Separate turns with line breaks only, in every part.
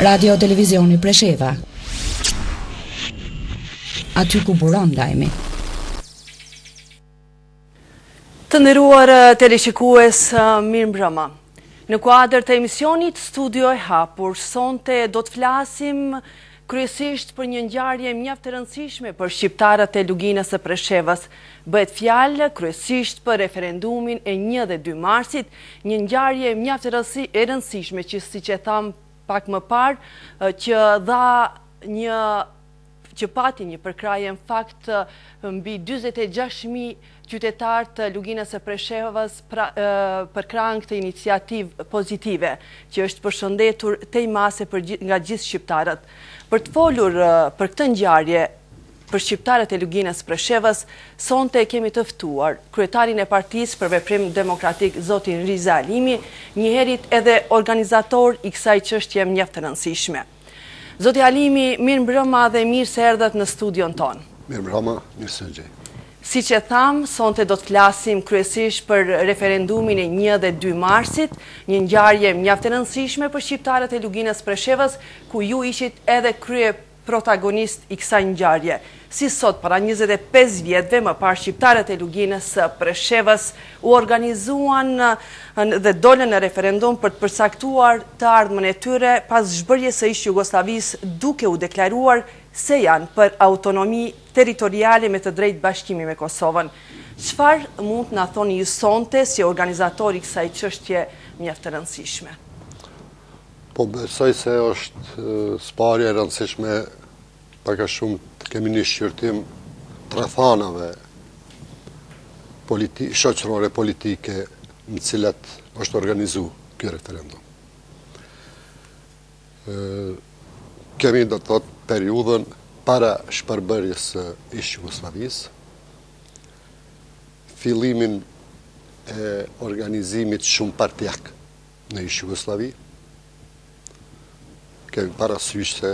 Radio Televizioni Presheva Aty ku buron lajmi
Të nderuar teleshikues, mirëmbrëma. Në kuadër të emisionit Studio e Hapur, sonte do të flasim kryesisht për një ngjarje mjaft të rëndësishme për shqiptarët e Luginës së Preshevës. Bëhet fjalë kryesisht për referendumin e 1 dhe 2 marsit, një ngjarje mjaft e rëndësishme që siç e thashë pak më parë, që dha një që pati një përkrahje në fakt mbi dyzet e gjashtë mijë qytetarë të Luginës së Preshevës pra, përkrahën këtë iniciativë pozitive, që është përshëndetur tej mase për, nga gjithë shqiptarët. Për të folur për këtë ngjarje për shqiptarët e Luginës së Preshevës, sonte e kemi të ftuar kryetarin e Partisë për Veprim Demokratik zotin Riza Halimi, njëherit edhe organizator i kësaj çështje mjaft të rëndësishme. Zoti Halimi, mirëmbrëma dhe mirë se erdhët në studion tonë.
Mirëmbrëma, mirë se ju gjej.
Siç e thamë, sonte do të flasim kryesisht për referendumin e një dhe dy marsit, një ngjarje mjaft e rëndësishme për shqiptarët e Luginës Preshevës, ku ju ishit edhe kryeprotagonist i kësaj ngjarje. Si sot para njëzet e pesë vjetëve më parë shqiptarët e Luginës së Preshevës u organizuan dhe dolën në referendum për të përcaktuar të ardhmen e tyre pas zhbërjes së ish Jugosllavisë duke u deklaruar se janë për autonomi territoriale me të drejtë bashkimi me Kosovën. Çfarë mund të na thoni ju sonte si organizator i kësaj çështje mjaft të rëndësishme?
Po besoj se është së pari e rëndësishme Pak a shumë të kemi një shqyrtim të rrethanave shoqërore politike në të cilat është organizu kjo referendum. Kemi do të thotë periudhën para shpërbërjes së ish Jugosllavisë, fillimin e organizimit shumëpartiak Në ish-Jugosllavi, kemi parasysh se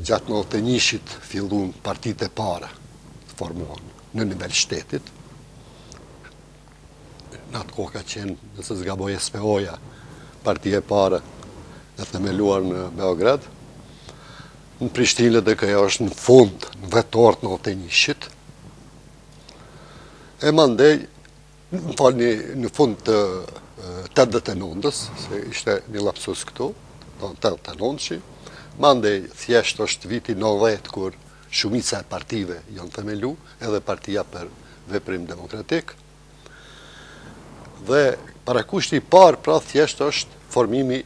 gjatë nëntëdhjetë e njëshit fillun partitë e para të formohen në nivel shtetit. Në atë kohë ka qenë, nëse s'gaboj SPO-ja, parti e para e themeluar në Beograd. Në Prishtinë LDK-ja është në fund, në dhjetor të nëntëdhjetë e njëshit. E mandej, Më falni në fund të 89-ës, se ishte një lapsus këtu, do të thotë 89-shi, mandej thjesht është viti 90 kur shumica e partive janë themelu, edhe partia për veprim demokratik, dhe parakushti i parë pra thjesht është formimi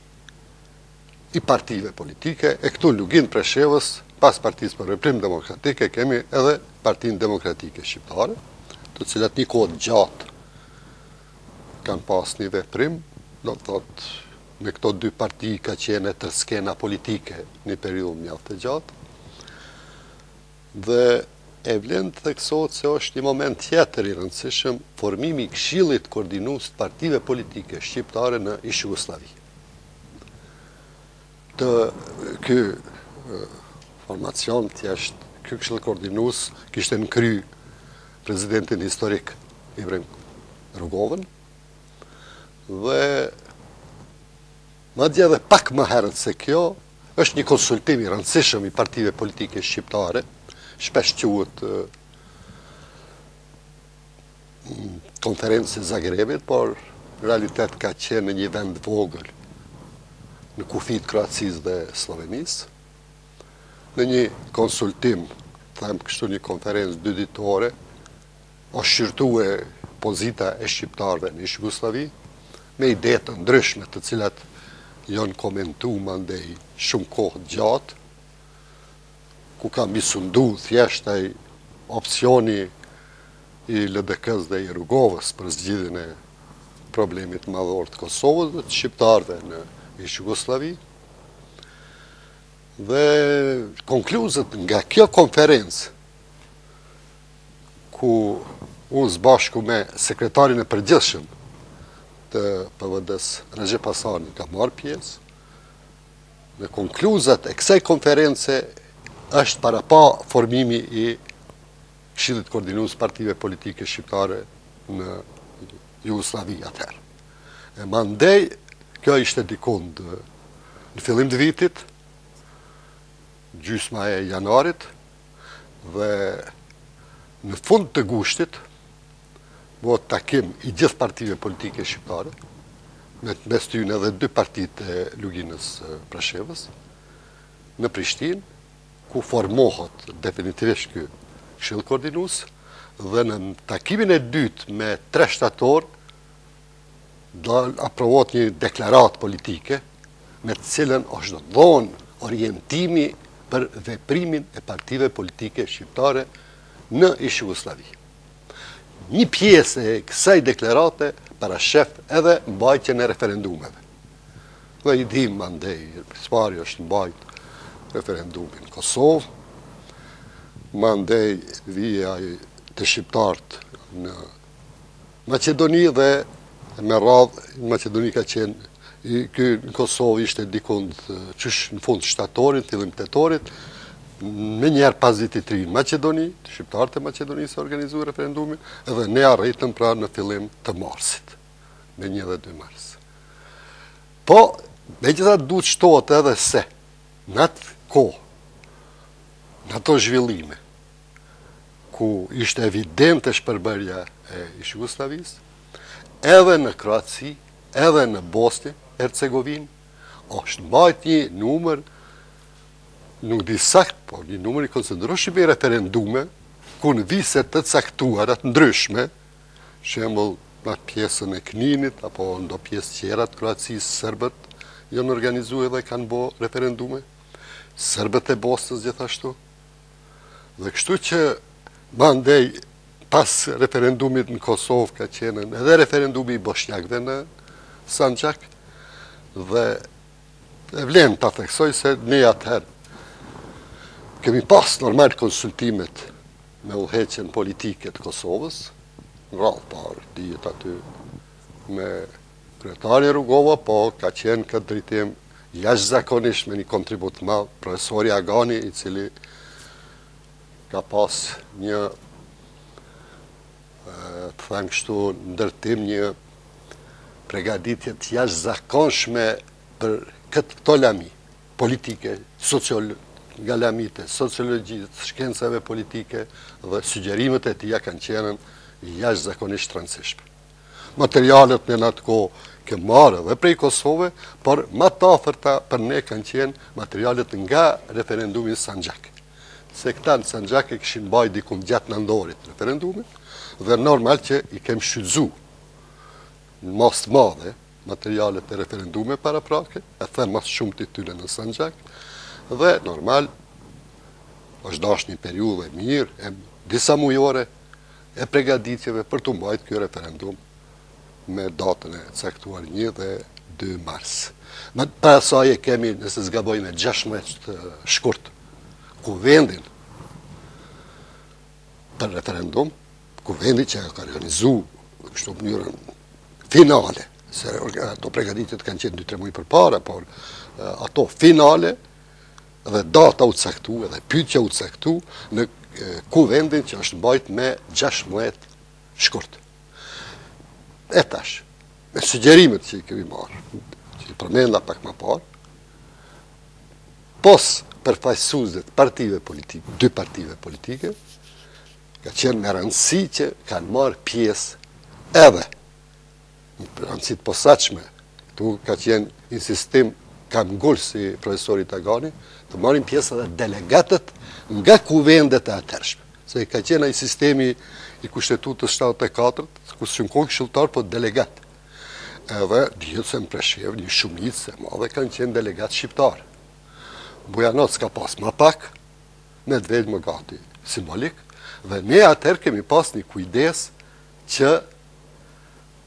i partive politike e këtu n'Luginë t'Preshevës pas Partisë për Veprim Demokratik e kemi edhe Partinë Demokratike Shqiptare, të cilat një kohë të gjatë kanë pas një veprim, do të thotë me këto dy parti ka qenë e tërë skena politike një periudhë mjaft të gjatë. Dhe e vlen të theksohet se është një moment tjetër i rëndësishëm formimi i Këshillit Koordinues të Partive Politike Shqiptare në ish Te ky formacion thjesht ky këshill koordinues kishte në krye presidentin historik Ibrahim Rugovën dhe madje edhe pak më herët se kjo është një konsultim i rëndësishëm i partive politike shqiptare shpesh quhet konferenca e Zagrebit, por në realitet ka qenë në një vend të vogël në kufi t'Kroacisë dhe Sllovenisë, në një konsultim, them kështu një konferencë dyditore, është shqyrtue pozita e shqiptarëve në ish Jugosllavi, me ide të ndryshme të cilat janë komentu mandej shumë kohë gjatë, ku ka mbisundu thjesht ai opsioni i LDK-së dhe i Rugovës për zgjidhjen e problemit madhor të Kosovës dhe të shqiptarëve në ish Jugosllavi. Dhe konkluzat nga kjo konferencë ku unë s'bashku me sekretarin e përgjithshëm të PVD-së, Rexhep Hasani, kam marrë pjesë, Në konkluzat e kësaj konference është parapa formimi i Këshillit Koordinues të Partive Politike Shqiptare në Jugosllavi atëherë. E mandej, kjo ishte dikund në fillim të vitit, gjysma e janarit, dhe në fund të gushtit, bëhet takim i gjithë partive politike shqiptare, në mes tyne edhe dy partitë e Luginës s'Preshevës, në Prishtinë, ku formohet definitivisht ky Këshill Koordinues dhe në takimin e dytë me tre shtator aprovohet një deklaratë politike me të cilën është dhonë orientimi për veprimin e partive politike shqiptare në ish Jugosllavi. Një pjesë e kësaj deklarate parasheh edhe mbajtjen e referendumeve. Dhe i dim mandej, së pari është mbajt referendumi në Kosovë, mandej vijon te shqiptarët në Maqedoni dhe Me radhë në Maqedoni ka qenë në Kosovë ishte dikund qysh në fund të shtatorit, fillim tetorit, menjëherë pas Vitit të Ri në Maqedoni, shqiptarët e Maqedonisë e organizun referendumin, edhe ne arritëm pra në fillim të marsit, me një dhe dy mars. Po, megjithatë duhet të shtohet edhe se, në atë kohë, në ato zhvillime, ku ishte evidente shpërbërja e ish-Jugosllavisë, edhe në Kroaci, edhe në Bosnjë, Hercegovinë, është mbajt një numër, nuk di sakt, por një numër i konsiderushëm i referendumeve, ku në vise të caktuara të ndryshme, shembull në atë pjesën e Kninit, apo në do pjesë tjera të Kroacisë, serbët janë organizu edhe kanë bo referendume, serbët e Bosnjës gjithashtu, Dhe kështu që mandej pas referendumit në Kosovë ka qenë edhe referendumi i Boshnjakëve në Sanxhak dhe e vlen ta theksoj se ne atëherë kemi pas normal konsultimet me udhëheqjen politike të Kosovës, në radhë të parë, dihet aty, me Kryetarin Rugova. Po ka qenë në këtë drejtim jashtëzakonisht me një kontribut të madh profesori Agani i cili ka pas një ta them kështu ndërtim një pregaditje të jashtëzakonshme për këto lami politike, social, nga lamitë e sociologjisë, shkencave politike dhe sugjerimet e tia kanë qenë jashtëzakonisht të rëndësishme. Materialet ne në atë kohë kem marrë edhe prej Kosove, por ma të afërta për ne kanë qenë materialet nga referendumi në Sanxhak. Se këta në Sanxhak e kishin mbajt dikun gjatë nëndorit referendumin, dhe normal që i kem shfrytëzu në masë të madhe materialet e referendumeve paraprake, e them më së shumti të tyre në Sanxhak, dhe normal është dashtë një periudhë e mirë, disamujore, e pregaditjeve për t'u mbajt ky referendum me datën e caktuar një dhe dy mars. Para saj e kemi, nëse s'gaboj me 16 shkurt, kuvendin për referendum, kuvendin që e ka organizu në kështu mënyrën finale, se ato pregaditjet kanë qenë 2-3 muj përpara, por ato finale, dhe data u caktu edhe pytja u caktu në kuvendin që është mbajt me 16 shkurt. E tash, me sugjerimet që i kemi marrë, që i përmenda pak më parë, pos përfaqësuesve të partive politike, dy partive politike, ka qenë me rëndësi që kanë marrë pjesë edhe Një prej rëndësisë të posaçme këtu ka qenë insistim, këmbëngulësi profesori Tagani, të marrin pjesë edhe delegatët nga kuvendet e atëhershme. Se ka qenë ai sistemi i kushtetutës 74, ku s'kanë qenë këshilltarë, po delegatë. Edhe dihet se në Preshevë, një shumicë e madhe kanë qenë delegatë shqiptarë. Bujanoc ka pas ma pak, Medvegjë ma gati simbolik, dhe ne atëherë kemi pas një kujdes që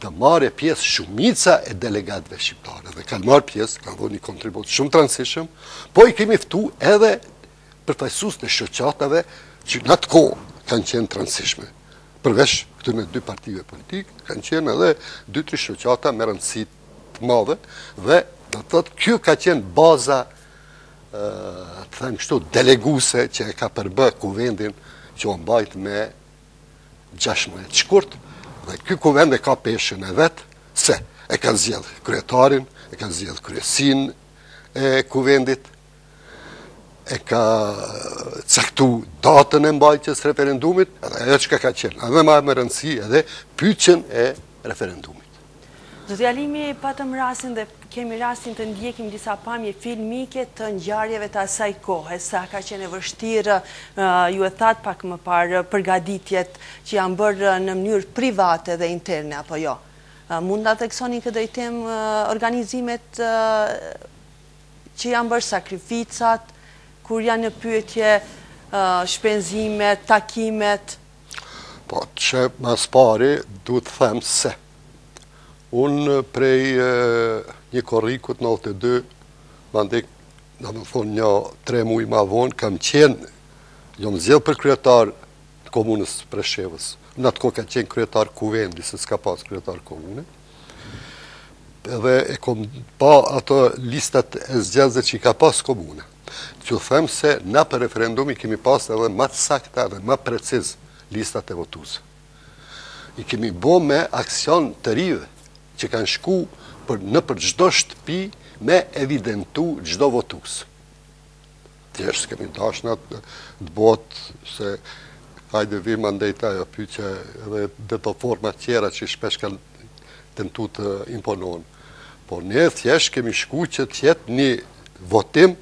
të marrë pjesë shumica e delegatëve shqiptarë dhe kanë marrë pjesë, kanë dhënë një kontribut shumë të rëndësishëm, po i kemi ftu edhe përfaqësues të shoqatave që në atë kohë kanë qenë të rëndësishme. Përveç këtyre dy partive politike, kanë qenë edhe dy tri shoqata me rëndësi të madhe dhe do të thotë kjo ka qenë baza të them kështu deleguese që e ka përbë kuvendin që u mbajt me gjashtëmbëdhjetë shkurt dhe ky kuvend e ka peshën e vet se e ka zgjedh kryetarin, e ka zgjedh kryesinë e kuvendit, e ka caktu datën e mbajtjes referendumit, edhe ajo çka ka qenë, edhe ma me rëndësi edhe pyetjen e referendumit.
Zoti Halimi, patëm rastin dhe kemi rastin të ndjekim disa pamje filmike të ngjarjeve të asaj kohe, sa ka qenë e vështirë, ju e thatë pak më parë, përgatitjet që janë bërë në mënyrë private dhe interne, apo jo? Mund ta theksoni në këtë drejtim organizimet që janë bërë, sakrificat, kur janë në pyetje shpenzimet, takimet,
Po, që ma s'pari, du të them se, unë prej një korrikut 92, domethënë një tre muj ma vonë, kam qenë, jam zgjedh për kryetar të komunës Preshevës. Në atë kohë kam qenë kryetar kuvendi, se s'ka pas kryetar komune. Dhe i kom pa ato listat e zgjedhësve që i ka pas komuna. T'ju them se na për referendum i kemi pas edhe ma të sakta dhe ma preciz listat e votuesve. I kemi bo me aksion të rinjve që kanë shku për nëpër çdo shtëpi me evidentu çdo votues. Thjesht s'kemi dash na të bëhet se hajde vim andej ta ajo pyetja edhe dhe do forma tjera që shpesh kanë tentu të imponohen. Po ne thjesht kemi shku që të jetë një votim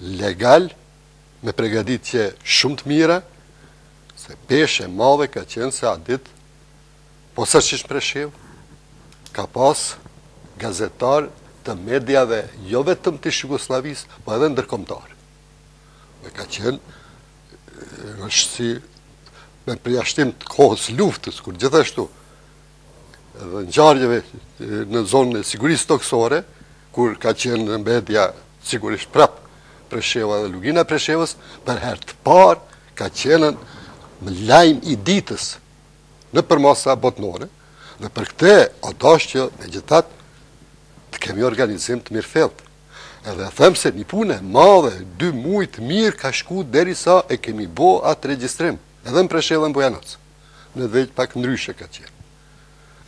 legal me pregaditje shumë të mira, se peshë e madhe ka qenë se atë ditë, posaçërisht në Preshevë, ka pas gazetarë të mediave, jo vetëm të ish-Jugosllavisë, po edhe ndërkombëtarë. Dhe ka qenë është si me përjashtim të kohës luftës, kur gjithashtu edhe ngjarjeve në zonën e sigurisë toksore, kur ka qenë në media sigurisht prap Presheva dhe Lugina e Preshevës, për herë të parë ka qenë lajm i ditës në përmasa botnore, dhe për këte o dashtë që megjithatë të kemi organizim të mirëfilltë. Edhe them se një punë e madhe, dy muaj të mirë ka shku derisa e kemi bo atë regjistrim, edhe në Preshevë dhe në Bujanoc. Medvegjë pak ndryshe ka qenë.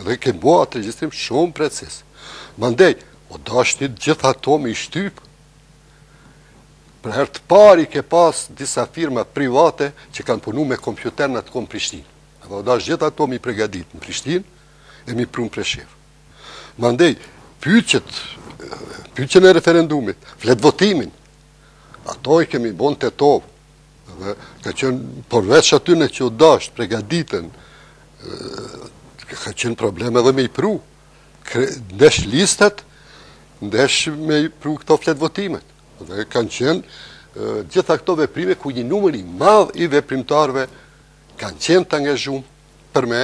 Dhe kemi bo atë regjistrim shumë precis. Mandej, o dashtë të gjithë ato me i shtypë. Për herë të parë i ke pas disa firma private që kanë punu me kompjuter në atë kohë në Prishtinë. Edhe o dashtë gjithë ato me i pregadit në Prishtinë e me i pru në Preshevë. Mandej, pyqet, pyqen e referendumit, fletvotimin, ato i kemi bo n'Tetovë, dhe ka qenë përveç atyne që u dasht, pregaditën, ka qenë problem edhe me i pru, ndesh listat, ndesh me i pru këto fletvotimet, dhe kanë qenë të gjitha këto veprime ku një numër i madh i veprimtarve kanë qenë të angazhum, për me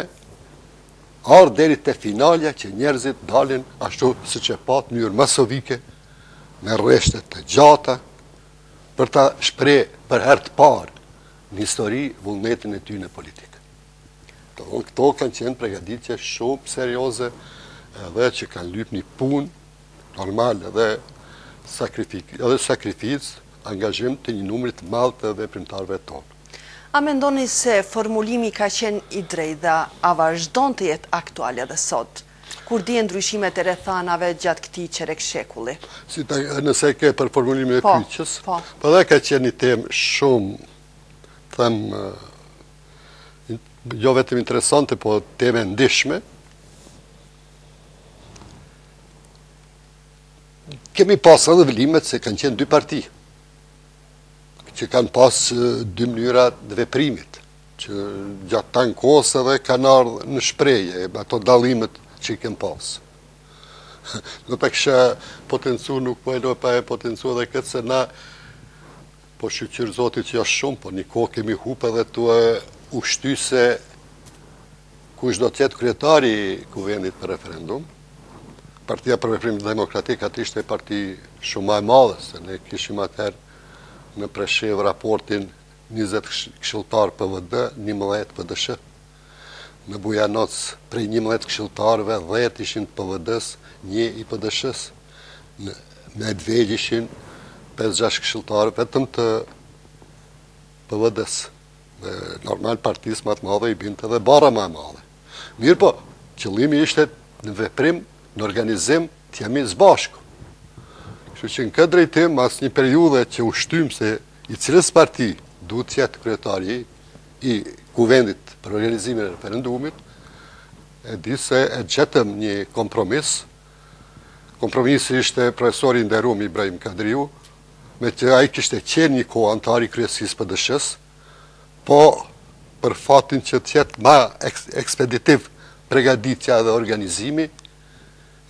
ardhë deri te finalja që njerëzit dalin ashtu siç e patë mënyrë masovike me rreshte të gjata për ta shpre për herë të parë në histori vullnetin e tyne politik. Domethonë këto kanë qenë pregaditje shumë serioze edhe që kanë lypë një punë normal edhe sakrificë, angazhim të një numri të madh të veprimtarve
tanë. A mendoni se formulimi ka qenë i drejtë dhe a vazhdon të jetë aktual edhe sot, kur dihen ndryshimet e rrethanave gjatë këtij çerekshekullii?
Shih tash, nëse e ke për formulimin e Po, pyetjes, po. po edhe ka qenë një temë shumë, të them, ë, jo vetëm interesante, po temë e ndishme. Kemi pas edhe vlimet se kanë qenë dy parti. që kanë pas dy mënyra të veprimit, që gjatë tanë kohës edhe kanë ardhë në shprehje ato dallimet që i kem pas. Do ta kisha potencu, nuk po e lo pa e potencu edhe këtë, se na, po shyqyr zotit që jo shumë, po një kohë kemi hup edhe tu e shty se Kush do të jetë kryetari i kuvendit për referendum? Partia për Veprim Demokratik atë ishte parti shumë më e madhe se ne kishim atëherë në Preshevë raportin 20 këshilltar PVD, 11 PDSH. Në Bujanoc, prej 11 këshilltarëve, 10 ishin të PVD-s, një i PDSH-s. Në Medvegj ishin 5-6 këshilltarë vetëm të PVD-s. Dhe normal partisë ma të madhe i binte dhe barra ma e madhe. Mirëpo, qëllimi ishte në veprim, në organizim, të jemi së bashku. Kështu që në këtë drejtim, mas një periude që u shtymë se i cilës parti duhet të jetë kryetari i kuvendit për organizimin e referendumit, e di se e gjetëm një kompromis. Kompromis ishte profesori i nderum Ibrahim Kadriu, meqë ai kishte qenë një kohë anëtar i kryesisë PDSH-së, po për fatin që të jetë ma ekspeditiv pregaditja edhe organizimi,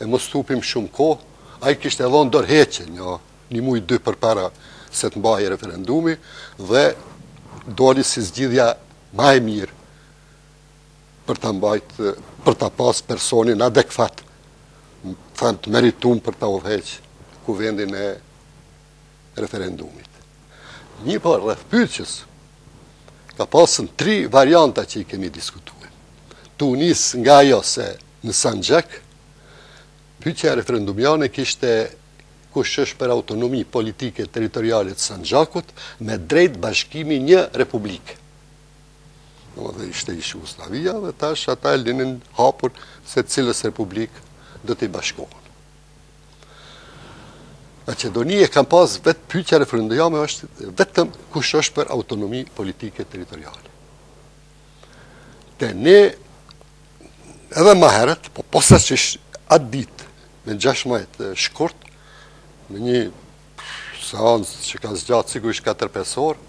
e mos të hupim shumë kohë, ai kishte dhonë dorëheqje një, një muj dy përpara se të mbahej referendumi, dhe doli si zgjidhja ma e mirë për ta mbajt, për ta pas personin adekvat, tham të meritum për ta udhëheq kuvendin e referendumit. Mirëpo rreth pytjes, ka pasë tri varianta që i kemi diskutu. Tu u nis nga ajo se në Sanxhak, pytja e referendumit e kishte kush është për autonomi politike territoriale të Sanxhakut me të drejtë bashkimi një republikë. Domethënë ishte ish Jugosllavia dhe tash ata e linin hapur se cilës republikë do t'i bashkohen. Maqedonia kanë pas vetë pyetja e referendumit është vetëm kush është për autonomi politike territoriale. Te ne edhe ma herët, po posaçërisht atë ditë me 16 shkurt në një seancë që ka zgjatë sigurisht 4-5 orë,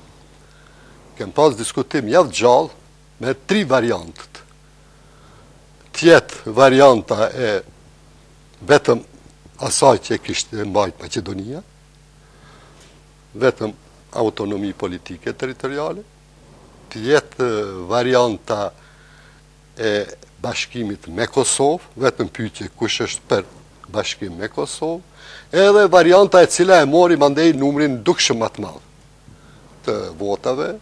Kem pas diskutim mjaft të gjallë me tri variantet. Të jetë varianta e vetëm asaj që e kishte mbajt Maqedonia, vetëm autonomi politike territoriale, të jetë varianta e bashkimit me Kosovë, vetëm pytje kush është për bashkim me Kosovë, edhe varianta e cila e mori mandej numrin dukshëm ma të madh. të votave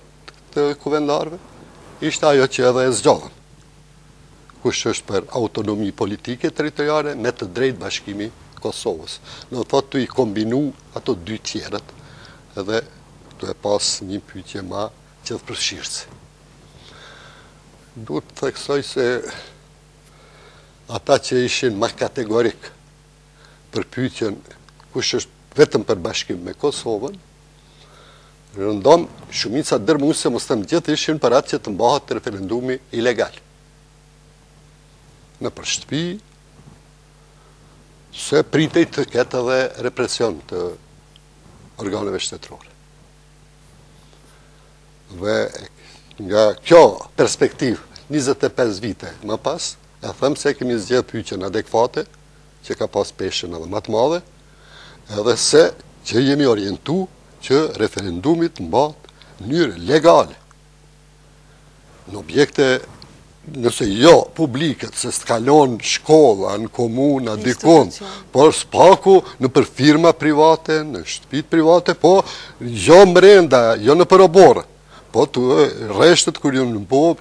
të kuvendarëve, ishte ajo që edhe e zgjodhëm. Kush është për autonomi politike territoriale me të drejtë bashkimi Kosovës. Do të thotë tu i kombinu ato dy tjerët dhe tu e pas një pyqje ma gjithëpërfshirëse. Duhet të theksoj se ata që ishin ma kategorik për pyqen kush është vetëm për bashkim me Kosovën, rëndom shumica dërmuese, mos them gjithë ishin për atë që të mbahet referendumi ilegal nëpër shtëpi, se pritej të ketë edhe represion të organeve shtetërore. Dhe nga kjo perspektivë, 25 vite më pas, e them se e kemi zgjedh pyqen adekvate, që ka pas peshën edhe ma të madhe, edhe se që jemi orientu që referendumi të mbahet në mënyrë legale, në objekte, nëse jo publiket, se s'të ka lon shkolla, komuna, dikun, por së paku nëpër firma private, në shtëpit private, po jo mrenda, jo nëpër oborre, po rreshtet kur janë bo,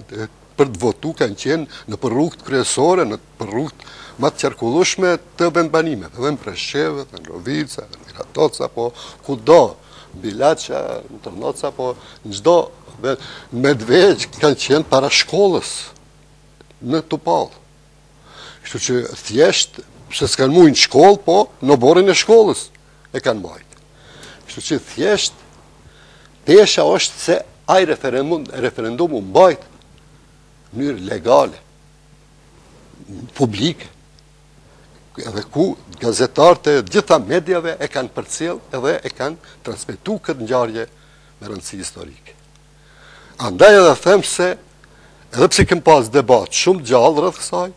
për të votu kanë qenë nëpër rrugët kryesore, në për rrugët ma të qarkullushme të vendbanimeve, edhe në Preshevë, edhe në Rahovicë, edhe në Miratoc apo kudo, në Bilaç, në Tërnoc apo në çdo vend, në Medvegjë kanë qenë para shkollës në Tupallë. Kështu që thjesht pse s'kanë mujë në shkollë, po në oborrin e shkollës e kanë majtë. Kështu që thjesht pesha është se ai referendum u mbajt në mënyrë legale. publike, edhe ku gazetarët e gjitha mediave e kanë përcjell edhe e kanë transmitu këtë ngjarje me rëndësi historike. Andaj edhe them se, edhe pse kem pas debat shumë gjallë rreth kësaj,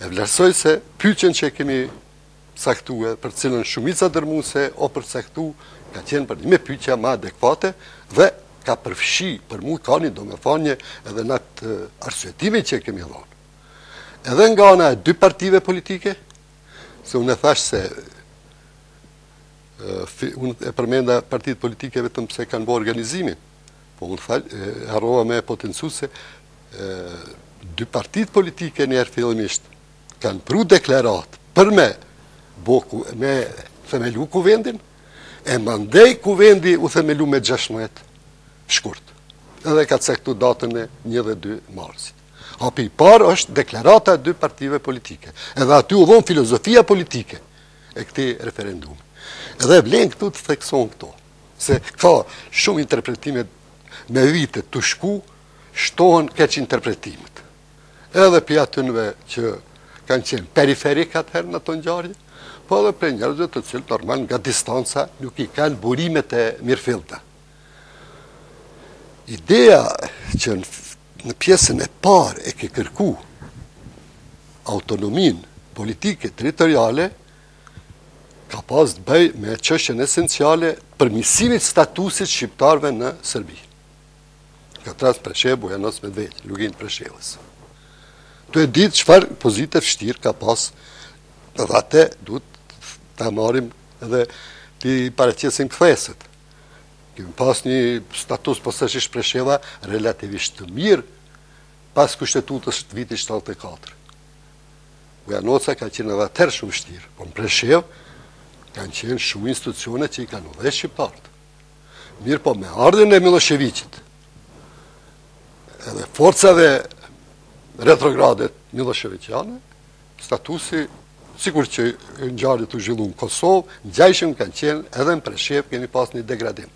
e vlerësoj se pyqen që e kemi caktue për të cilën shumica dërrmuese o përcaktu ka qenë përnjëme pyqja ma adekvate dhe ka përfshi për mu ka një domethanje edhe në atë arsyetimin që e kemi dhonë edhe nga ana e dy partive politike, se unë e thashë se unë e përmenda partit politike vetëm se kanë bo organizimin, po unë harrova me potencu se dy partit politike njëherë fillimisht Kanë pru deklaratë për me bo, me themelu kuvendin, e mandej kuvendi u themelu me 16 shkurt. Edhe ka caktu datën e 1 dhe 2 marsit. Hapi i parë është deklarata e dy partive politike. Edhe aty u dhonë filozofia politike e këtij referendumi. Edhe vlen këtu të theksohen këto. Se ka shumë interpretime me vite tu shku, shtohen keqinterpretimet. edhe prej atyneve që kanë qenë periferikë atëherë në ato ngjarje, po edhe prej njerëzve të cilët normal nga distanca nuk i kanë burimet e mirëfillta. Ideja që në pjesën e parë e ke kërku autonominë politike territoriale, ka pas të bëjë me çështjen esenciale përmirësimin e statusit shqiptarëve në Sërbi. Ka tash Preshevë, Bujanoc, Medvegjë, Luginë e Preshevës. Tu e ditë çfarë pozite të vështirë ka pas dhate, du të amarim edhe ti paraqesim kthesat. Kemi pas një status posaçërisht Presheva relativisht të mirë pas kushtetutës të vitit 74. Bujanoci ka qenë edhe atëherë shumë vështirë, po në Preshevë kanë qenë shumë institucione që i kanë udhëheq shqiptarët. Mirëpo me ardhjen e Millosheviqit edhe forcave retrograde Millosheviqiane, statusi sikur që ngjarjet u zhvilluan në Kosovë, ngjajshëm kanë qenë edhe në Preshevë kemi pas një degradim.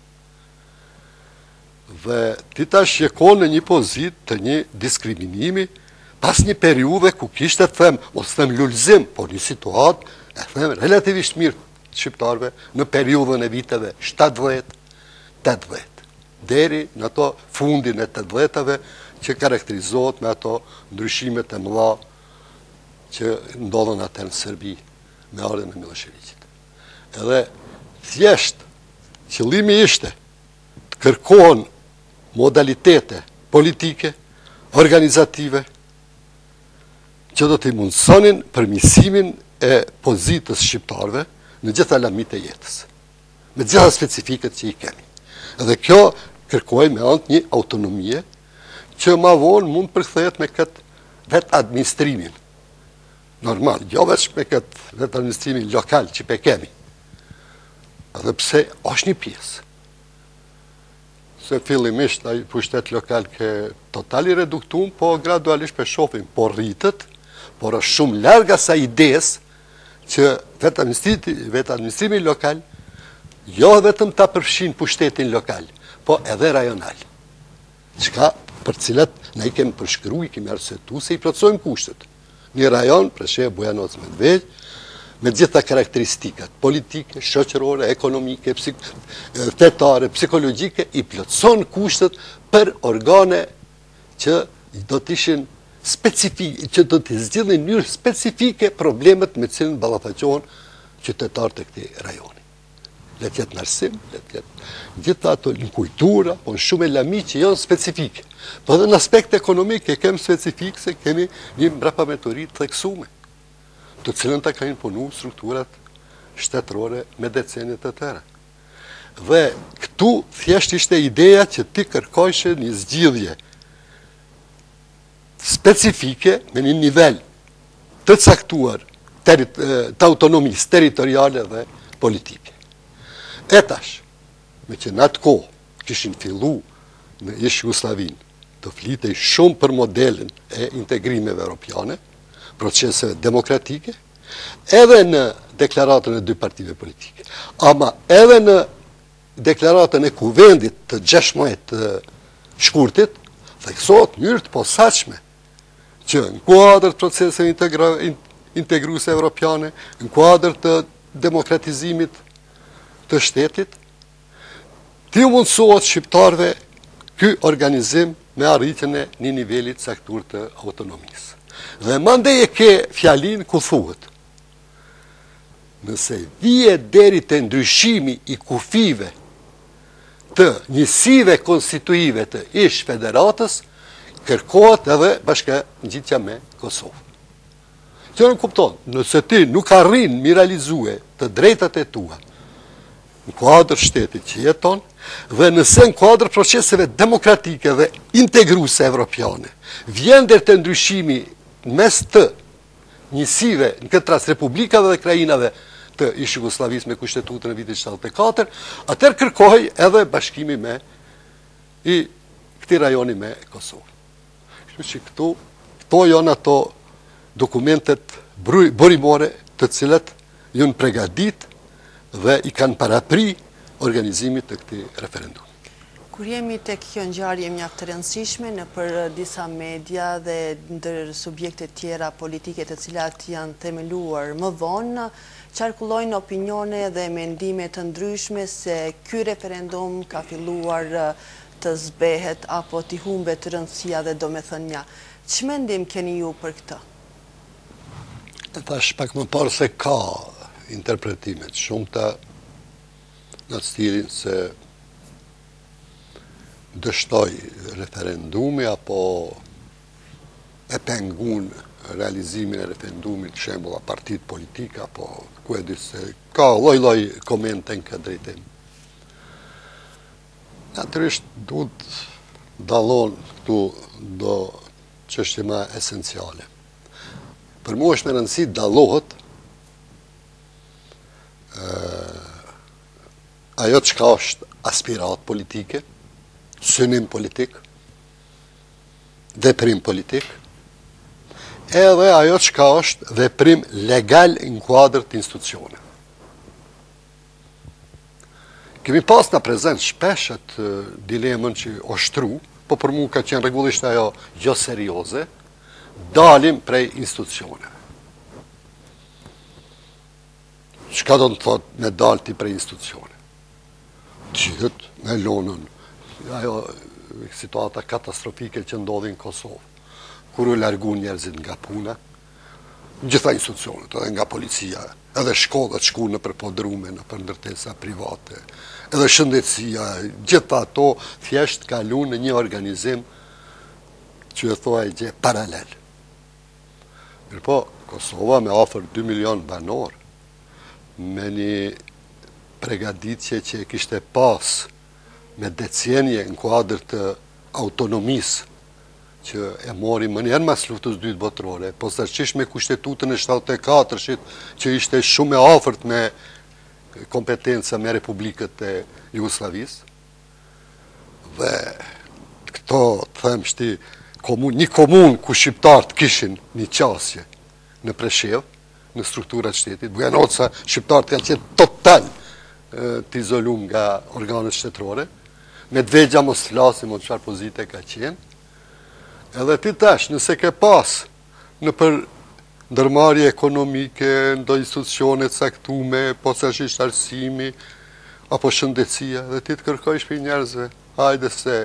Dhe ti tash je kon në një pozitë të një diskriminimi pas një periudhe ku kishte them, mos them lulzim, por një situatë e them relativisht mirë shqiptarëve në periudhën e viteve 70, 80, deri në ato fundin e 80-ave që karakterizohet me ato ndryshimet e mëdha që ndodhën atëherë në Serbi me ardhjen e Millosheviqit. Edhe thjesht qëllimi ishte të kërkohen modalitete politike, organizative, që do t'i mundësonin përmirësimin e pozitës shqiptarëve në gjitha lamitë e jetës, me gjitha specifikat që i kemi. Dhe kjo kërkoi me anë të një autonomie që ma vonë mund përkthehet me këtë vetadministrimin. Normal, jo veç me këtë vetadministrimin lokal që p'e kemi. Dhe pse është një pjesë. se fillimisht ai pushtet lokal ke total i reduktum, po gradualisht p'e shofim, po rritet, por është shumë larg asaj idesë që vetadministrimi lokal, jo vetëm ta përfshin pushtetin lokal, po edhe rajonal. Çka për të cilat ne i kemi përshkru, i kemi arsyetu, se i plotësojmë kushtet. Një rajon, Preshevë, Bujanoc, Medvegjë, me të gjitha karakteristikat politike, shoqërore, ekonomike, fetare, psikologjike, i plotëson kushtet për organe që do të ishin specifike, që do të zgjidhnin në mënyrë specifike problemet me cilën ballafaqohen qytetarët e këtij rajoni. le të jetë në arsim, le të jetë gjitha ato në kulturë, po në shumë lami që janë specifike. Po edhe në aspekt ekonomik e kem specifik se kemi një mbrapameturi të theksume, të cilën ta kanë punu strukturat shtetërore me decenie të tëra. Dhe këtu thjesht ishte ideja që ti kërkojshe një zgjidhje specifike me një nivel të caktuar të autonomisë territoriale dhe politike. E tash, meqë në atë kohë kishin fillu në ish Jugosllavinë të flitej shumë për modelin e integrimeve europiane, proceseve demokratike, edhe në deklaratën e dy partive politike, ama edhe në deklaratën e Kuvendit të gjashtëmbëdhjetë të shkurtit, theksohet në mënyrë të posaçme që në kuadër të proceseve integra, integruese evropiane, në kuadër të demokratizimit të shtetit, t'iu mundësohet shqiptarëve ky organizim me arritjen e një niveli të caktuar të autonomisë. Dhe mandej e ke fjalinë ku thuhet, Nëse vjen deri te ndryshimi i kufijve të njësive konstituive të ish federatës, kërkohet edhe bashkëngjitja me Kosovë. Kjo nënkupton, nëse ti nuk arrin m'i realizue të drejtat e tua në kuadër të shtetit që jeton, dhe nëse në kuadër të proceseve demokratike dhe integruese evropiane, vjen deri te ndryshimi mes të njësive, në këtë rast republikave dhe krajinave të ish-Jugosllavisë me Kushtetutën e vitit shtatëdhjetë e katër, atëherë kërkohej edhe bashkimi me i këtij rajoni me Kosovën. Kështu që këtu, këto janë ato dokumentet burimore të cilat janë pregadit dhe i kanë parapri organizimit të këtij referendumi.
Kur jemi tek kjo ngjarje mjaft e rëndësishme nëpër disa media dhe ndër subjekte tjera politike të cilat janë themeluar më vonë, qarkullojnë opinione dhe mendime të ndryshme se ky referendum ka filluar të zbehet apo t'i humbet rëndësia dhe domethënia. Ç'mendim keni ju për këtë?
E thashë pak më parë se ka interpretime të shumta. në stilin se dështoj referendumi apo e pengun realizimin e referendumit shembull a partitë politika apo ku e di se ka lloj lloj komente në këtë drejtim Natyrisht duhet dallon këtu do që është ma esenciale për mu është me rëndësi dallohet ajo çka është aspiratë politike, synim politik, veprim politik, edhe ajo çka është veprim legal në kuadër të institucioneve. Kemi pas në prezent shpeshherë dilemën që o shtru, po për mu ka qenë rregullisht ajo jo serioze, dalim prej institucioneve. Çka do të thotë me dalë ti prej institucione? Gjithët me lonën, ajo situata katastrofike që ndodhi në Kosovë, kur u largun njerëzit nga puna, gjitha institucionet, edhe nga policia, edhe shkollat shkun nëpër podrume, nëpër ndërtesa private, edhe shëndetsia, gjitha ato thjesht kalun në një organizim që e thua gjë paralel. Mirëpo, Kosova me afër dy milionë banorë, me një pregatitje që e kishte pas me decenie në kuadër të autonomisë, që e mori menjëherë mas luftës dytë botërore, posaçërisht me kushtetutën e 74-shit, që ishte shumë e afërt me kompetenca me republikat e Jugosllavisë, Dhe këto të them shti një komunë ku shqiptarët kishin një qasje në Preshevë, në strukturat shtetit, Bujanoc, shqiptarët kanë qenë total të izolum nga organet shtetërore, Medvegja mos flasim në çfarë pozite ka qenë, edhe ti tash nëse ke pasë, nëpër ndërmarrje ekonomike, do institucione të caktume, posaçërisht arsimi apo shëndetësia dhe ti të kërkosh prej njerëzve, hajde se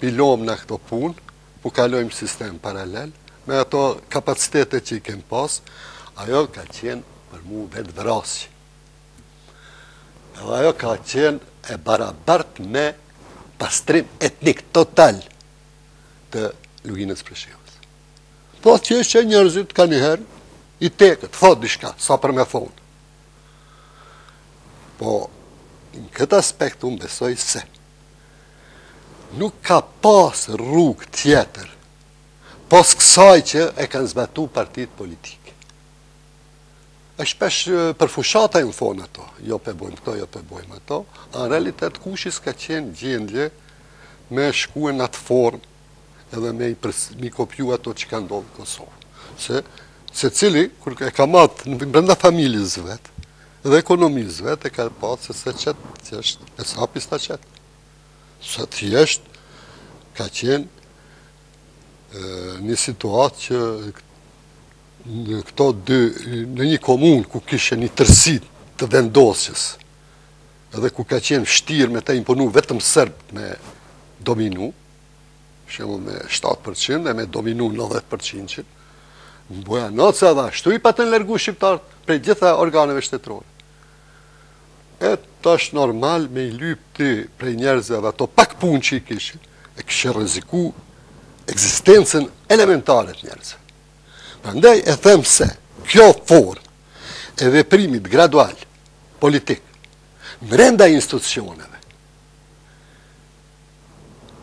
po i lëmë na këto punë, po kalojmë sistem paralel, me ato kapacitete që i kemë pas, ajo ka qenë për mu vetëvrasje. Edhe ajo ka qenë e barabartë me pastrim etnik total të Luginës Preshevës. Po qysh qe njerzit ka njëherë, i teket, thot diçka, sa për me thon. Po, në këtë aspekt unë besoj se nuk ka pas rrug tjetër pos kësaj që e kanë zbatu partit politikë. E shpesh për fushata më thonë ato, jo po bojmë këto, jo po bojmë ato, a në realitet kush s'ka qenë gjendje me shkue në atë formë edhe me i pres, mi kopju ato që ka ndodh në Kosovë. Se secili, kur e ka matë brenda familjes vetë, dhe ekonomisë vetë, e ka pa se, se qet, qysh e sa hapi ta qet. Se tash, ka qenë një situatë që në këto dy, në një komunë ku kishe një tërsi të vendosjes, edhe ku ka qenë shtirë me ta imponu vetëm serbë me dominu, për shembull me 7% e me dominu 90%, në Bujanoc edhe ashtu i patën largu shqiptarët prej gjitha organeve shtetërore. E tash normal me i lypë ty prej njerëzve edhe ato pak punë që i kishin, e kishe rreziku ekzistencën elementare të njerëzve. Prandaj e them se kjo form e veprimit gradual politik mrenda institucioneve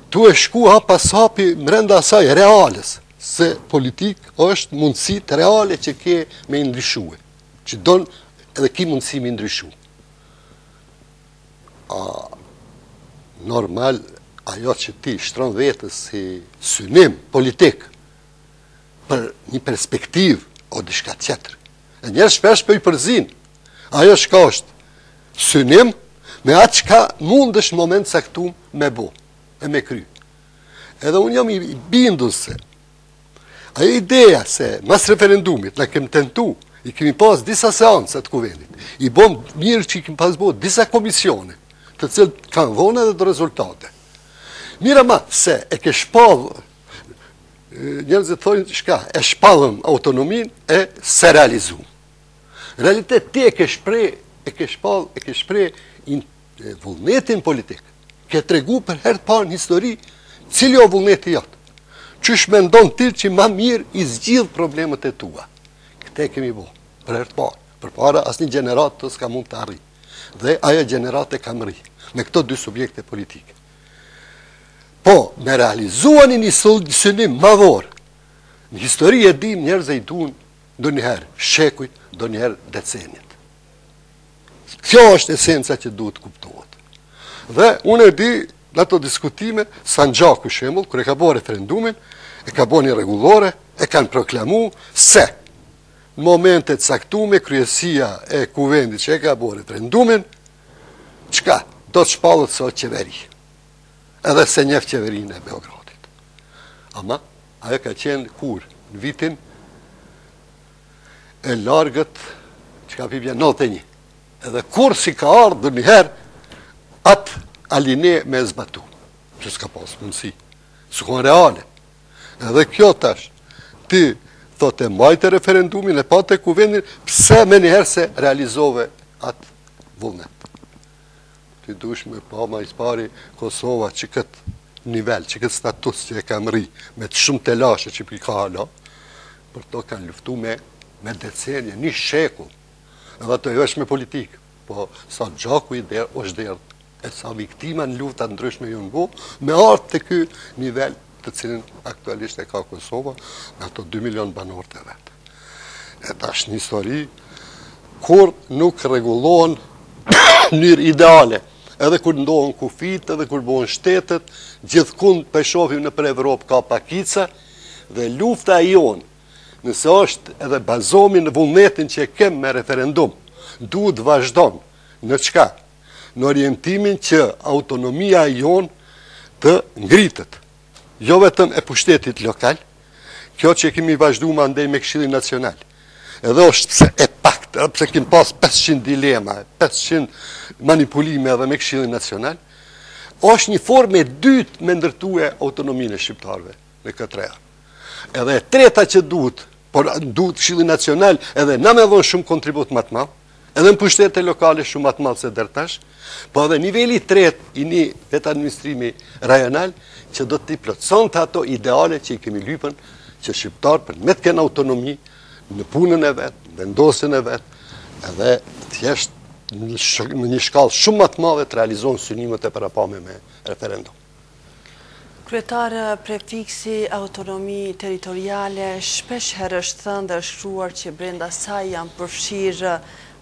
Tu shku hap pas hapi mrenda asaj reales, se politik është mundësitë reale që ke me i ndryshue, që don edhe ki mundësi me i ndryshu. A, normal, ajo që ti shtron vetes si synim politik për një perspektiv o diçka tjetër, E njerz shpesh po i përzin. Ajo çka është synim me atë çka mundesh moment caktu me bo e me kry. Edhe unë jam i bindu se ajo ideja se mas referendumit na kem tentu i kemi pas disa seanca të kuvendit, i bom mirë që i kemi pas bo disa komisione të cilat kanë dhon edhe do rezultate. Mirë ama se e ke shpall Njerëzit thonë çka? E shpallëm autonominë e se realizum. Realitet ti e ke shpreh, e ke shpall, e ke shpreh vullnetin politik. Ke tregu për herë të parë në histori cili o vullneti jot. Qysh mendon ti që ma mirë i zgjidh problemet e tua. Këte kemi bo, për herë të parë. Përpara asnjë gjenerat këto s'ka mund ta arri. Dhe ajo gjenerat e ka mrri, me këto dy subjekte politike. Po, me realizuani një synim madhor. Në histori e dim njerëz e i dun ndonjëherë shekujt, ndonjëherë deceniet. Kjo është esenca që duhet kuptohet. Dhe unë e di në ato diskutime, Sanxhaku shembull, kur e ka bërë referendumin, e ka bërë një rregullore, e kanë proklamu se në momentet e caktume, kryesia e kuvendit që e ka bërë referendumin, çka do të shpallet sot qeveri. edhe se njef qeverinë e Beogradit. Ama, ajo ka qenë kur, në vitin e largët, që ka pipja, 91. Edhe kurrë s'i ka ardhë ndonjëherë atë alinë me zbatu, që s'ka pas mundësi, s'u kon reale. Edhe kjo tash, ti thotë e mbajte referendumin e pate kuvendin, pse menjëherë s'e realizove atë vullnet. Ti dush me pa ma së pari Kosova që këtë nivel, që këtë status që e ka mrri, me shumë telashe që i ka hala, për to kanë luftu me, me decenie, një shekull, edhe ato jo veç me politikë, po sa gjak u derdh, është derdh, e sa viktima në lufta t'ndryshme janë bo, me ardhë te ky nivel, të cilin aktualisht e ka Kosova me ato 2 milion banorë të vet. E tash një histori kurrë nuk rregullohen n'mënyrë ideale, edhe kur ndohen kufijt, edhe kur bohen shtetet, gjithkund po e shofim nëpër Evropë ka pakica, dhe lufta e jonë, nëse është edhe bazohemi në vullnetin që e kem me referendum, duhet vazhdon, në çka? në orientimin që autonomia e jonë të ngritet, jo vetëm e pushtetit lokal, kjo që kemi vazhdu mandej me këshillin nacional, edhe është pse e pakt, edhe pse kemi pas 500 dilema, 500 manipulime edhe me këshillin nacional, është një formë e dytë me ndërtue autonominë e shqiptarëve në këtë trevë. Edhe e treta që duhet, por duhet këshillin nacional edhe na me dhonë shumë kontribut ma të madh, Edhe në pushtetet lokale shumë ma të madh se deri tash, po edhe niveli i tretë i një vetadministrimi rajonal, që do t'i plotësonte ato ideale që i kemi lypën, që shqiptarët përmes të kenë autonomi në punën e vet, në vendosjen e vet, edhe thjesht në një shkallë shumë ma të madhe të realizohen synimet e parapame me referendum.
Kryetar prefiksi autonomi territoriale shpeshherë është thënë dhe është shkruar që brenda saj janë përfshirë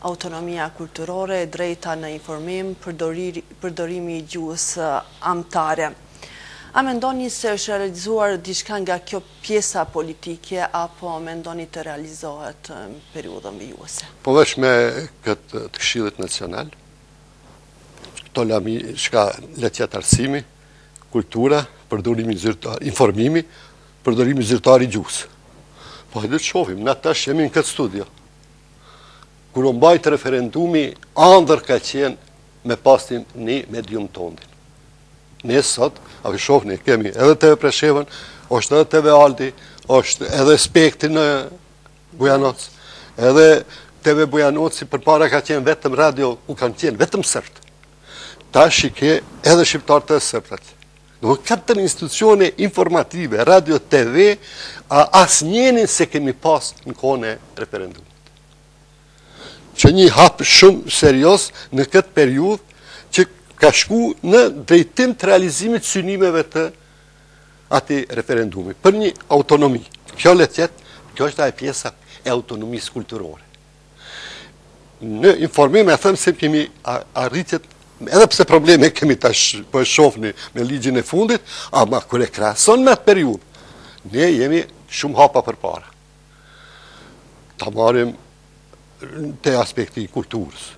autonomia kulturore, e drejta në informim, përdorimi i gjuhës amtare. A mendoni se është realizuar diçka nga kjo pjesa politike apo mendoni të realizohet në periudhën vijuese?
Përveç me këtë të Këshillit Nacional, këto lami që ka lë të jetë arsimi, kultura, përdorimi zyrtar, informimi, përdorimi zyrtar i gjuhës. Po hajde të shofim, na tash jemi në këtë studio. Kur u mbajt referendumi, andërr ka qenë me pas ni një medium tondin. Ne sot, a po shofni, kemi edhe TV Preshevën, është edhe TV Aldi, është edhe Spektri në Bujanoc. Edhe TV Bujanoci përpara ka qenë vetëm radio, ku kanë qenë vetëm serbët. Tash i ke edhe shqiptarët e serbët. De katër institucione informative, radio, TV, asnjenin s'e kemi pas në kohën e referendumit. Qe një hap shumë serioz në këtë periudhë, që ka shku në drejtim të realizimit të synimeve të atij referendumi për një autonomi. Kjo le të jetë, kjo është ajo pjesa e autonomisë kulturore. Në informim e them se kemi arritjet, edhe pse probleme kemi të po shofni me ligjin e fundit, ama kur e krahason me atë periudhë, ne jemi shumë hapa përpara. Ta marrim te aspekti i kulturës.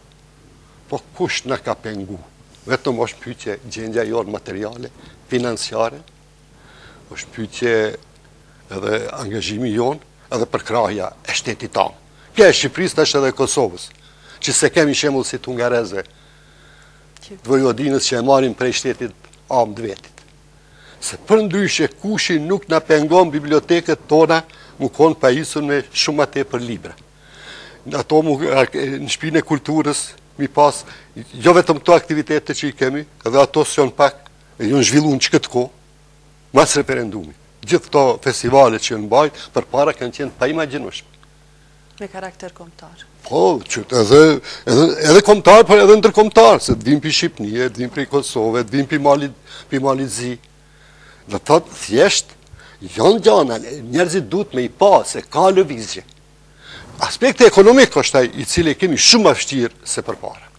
Po kush na ka pengu? Vetëm është pytje gjendja jonë materiale, financiare, është pytje edhe angazhimi jonë, edhe përkrahja e shtetit amë. Kja e Shqipërisë tash edhe Kosovës, që s'e kemi shembull si të hungarezve të Vojvodinës që e marrin prej shtetit amë të vetit. Se përndryshe kush nuk na pengon bibliotekat tona me u kon pajisur me shumë ma tepër libra. Në ato mu, në shpinë e kulturës, me i pas, jo vetëm këto aktivitete që i kemi, edhe ato s'janë pak, e jon zhvillu në qikëtë kohë, mas referendumit. Gjithë këto festivale që janë mbajt, përpara kanë qenë paimagjinushme.
Me karakter kombtar.
Po, që edhe, edhe, edhe kombtar, por po edhe ndërkombtar, se t'vijnë prej Shqipnie, t'vijnë prej Kosove, t'vijnë prej Malit, prej Malit t'Zi. Do të thotë thjesht, janë gjana, njerëzit duhet me i pa, se ka lëvizje. Aspekti ekonomik është ai, i cili e kemi shumë ma vështirë se përpara.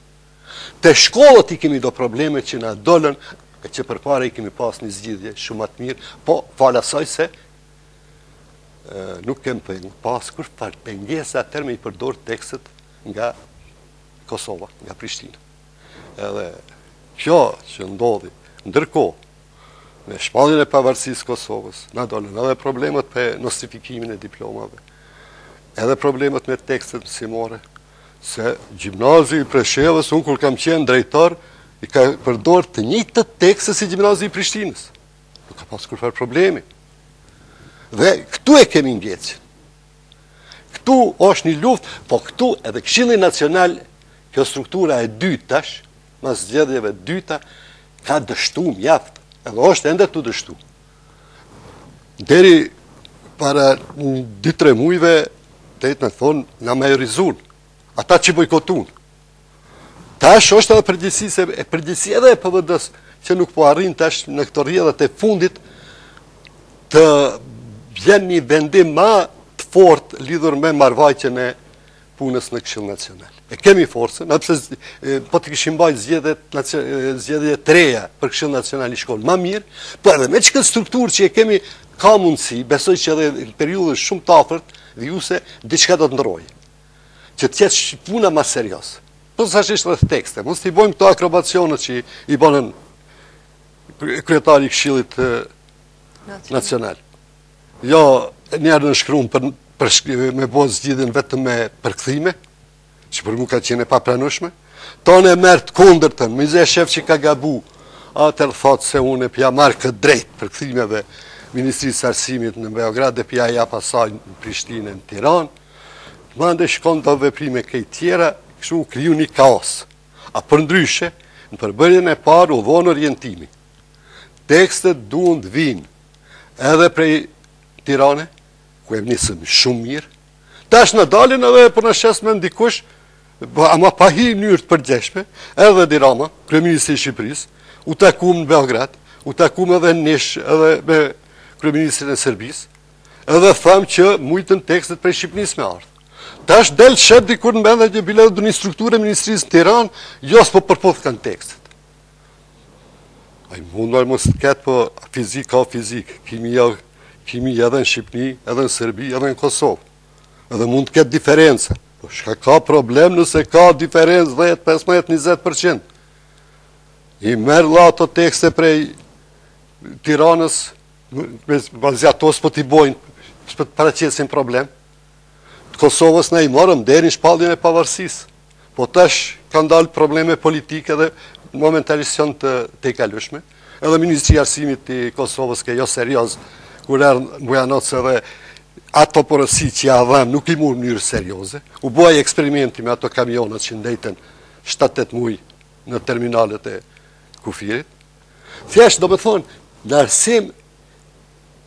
Te shkollat i kemi do probleme që na dolën, e që përpara i kemi pas një zgjidhje shumë ma të mirë, po falë asaj se nuk kem pas kurrfarë pengese atëherë me i përdor tekstet nga Kosova, nga Prishtina. Edhe kjo që ndodhi, ndërkohë, me shpalljen e pavarësisë s' Kosovës, na dolën edhe problemet për nostifikimin e diplomave, edhe problemet me tekstet mësimore, se gjimnazi i Preshevës, unë kur kam qenë drejtor, i ka përdor të njëjtat tekste si gjimnazi i Prishtinës. Nuk ka pas kurfar problemi. Dhe këtu e kemi ngecë. Këtu është një luft, po këtu edhe këshilli nacional, kjo struktura e dytë tash, mas zgjedhjeve t'dyta, ka dështu mjaft, edhe është ende tu dështu. Deri para 2-3 mujve, vërtet na thonë, na majorizun, ata që bojkotun, Tash është edhe përgjegjësi, përgjegjësi edhe e PVD-së që nuk po arrin tash në këto rrjedhat e fundit të bjen një vendim ma të fortë lidhur me mbarëvajtjen e punës në këshill nacional. E kemi forcën, sepse po të kishim mbajt zgjedhje të reja për këshill nacional ish kon ma mirë, po edhe me qikëtë strukturë që e kemi ka mundësi, besoj që edhe në periudhën shumë t'afërt, dhe ju se diçka do të ndrrojë. Që të jetë puna ma serioze. Posaçërisht rreth tekste, mos t'i bojmë këto akrobacionet që i bon kryetari i këshillit nacional. Jo, njerë na shkrun për me bo zgjidhjen vetëm me përkthime, që për mu ka qenë e papranushme, tona e merr të kundërtën, masi e shef që ka gabu, atër thotë se unë e p'ja marr këtë drejtë përkthimeve Ministrisë s'Arsimit në Beograd dhe p'ja jap asaj në Prishtinë në Tiranë, Mandej shkon do veprime krejt tjera, kështu u kriju një kaos. A përndryshe, në përbërjen e parë u dhon orientimi. Tekstet duhen të vinë edhe prej Tirane, ku e nisëm shumë mirë. Tash na dalin edhe po na shes men dikush, po, ama pa hi n'mnyrë të përgjegjshme, edhe Edi Rama, Kryeministri i Shqipërisë, u takum në Beograd, u takum edhe në Nish, edhe me Kryeministrin e Serbisë, Edhe thamë që mujtën tekstet prej Shqipënisë me ardhë. Tash del shetë dikur mbrenda një, bile edhe një strukturë e ministrisë në Tiranë, jo s'po përputhkan tekstet. Ai mundet mos të ketë po fizika fizikë, kimia kimi edhe në Shqipëni, edhe në Serbi, edhe në Kosovë. Edhe mund të ketë diferenca. Po shka ka problem nëse ka diferencë 10, 15, 20%. I merr vlla ato tekste prej Tiranës, Masi ato s'po t'i bojnë, s'po të paraqesin problem. Të Kosovës na i morëm deri në shpalljen e pavarësisë. Po tash kanë dalë probleme politike dhe momentalisht janë të tejkalushme. Edhe Ministri i Arsimit i Kosovës ke jo serioz, kur erdh në Bujanoc edhe ato porosi që ja dhamë nuk i murr n'mnyrë serioze. U bo eksperimenti me ato kamionat që ndejten 7-8 muj në terminalet e kufirit. Thjesht domethonë, në arsim,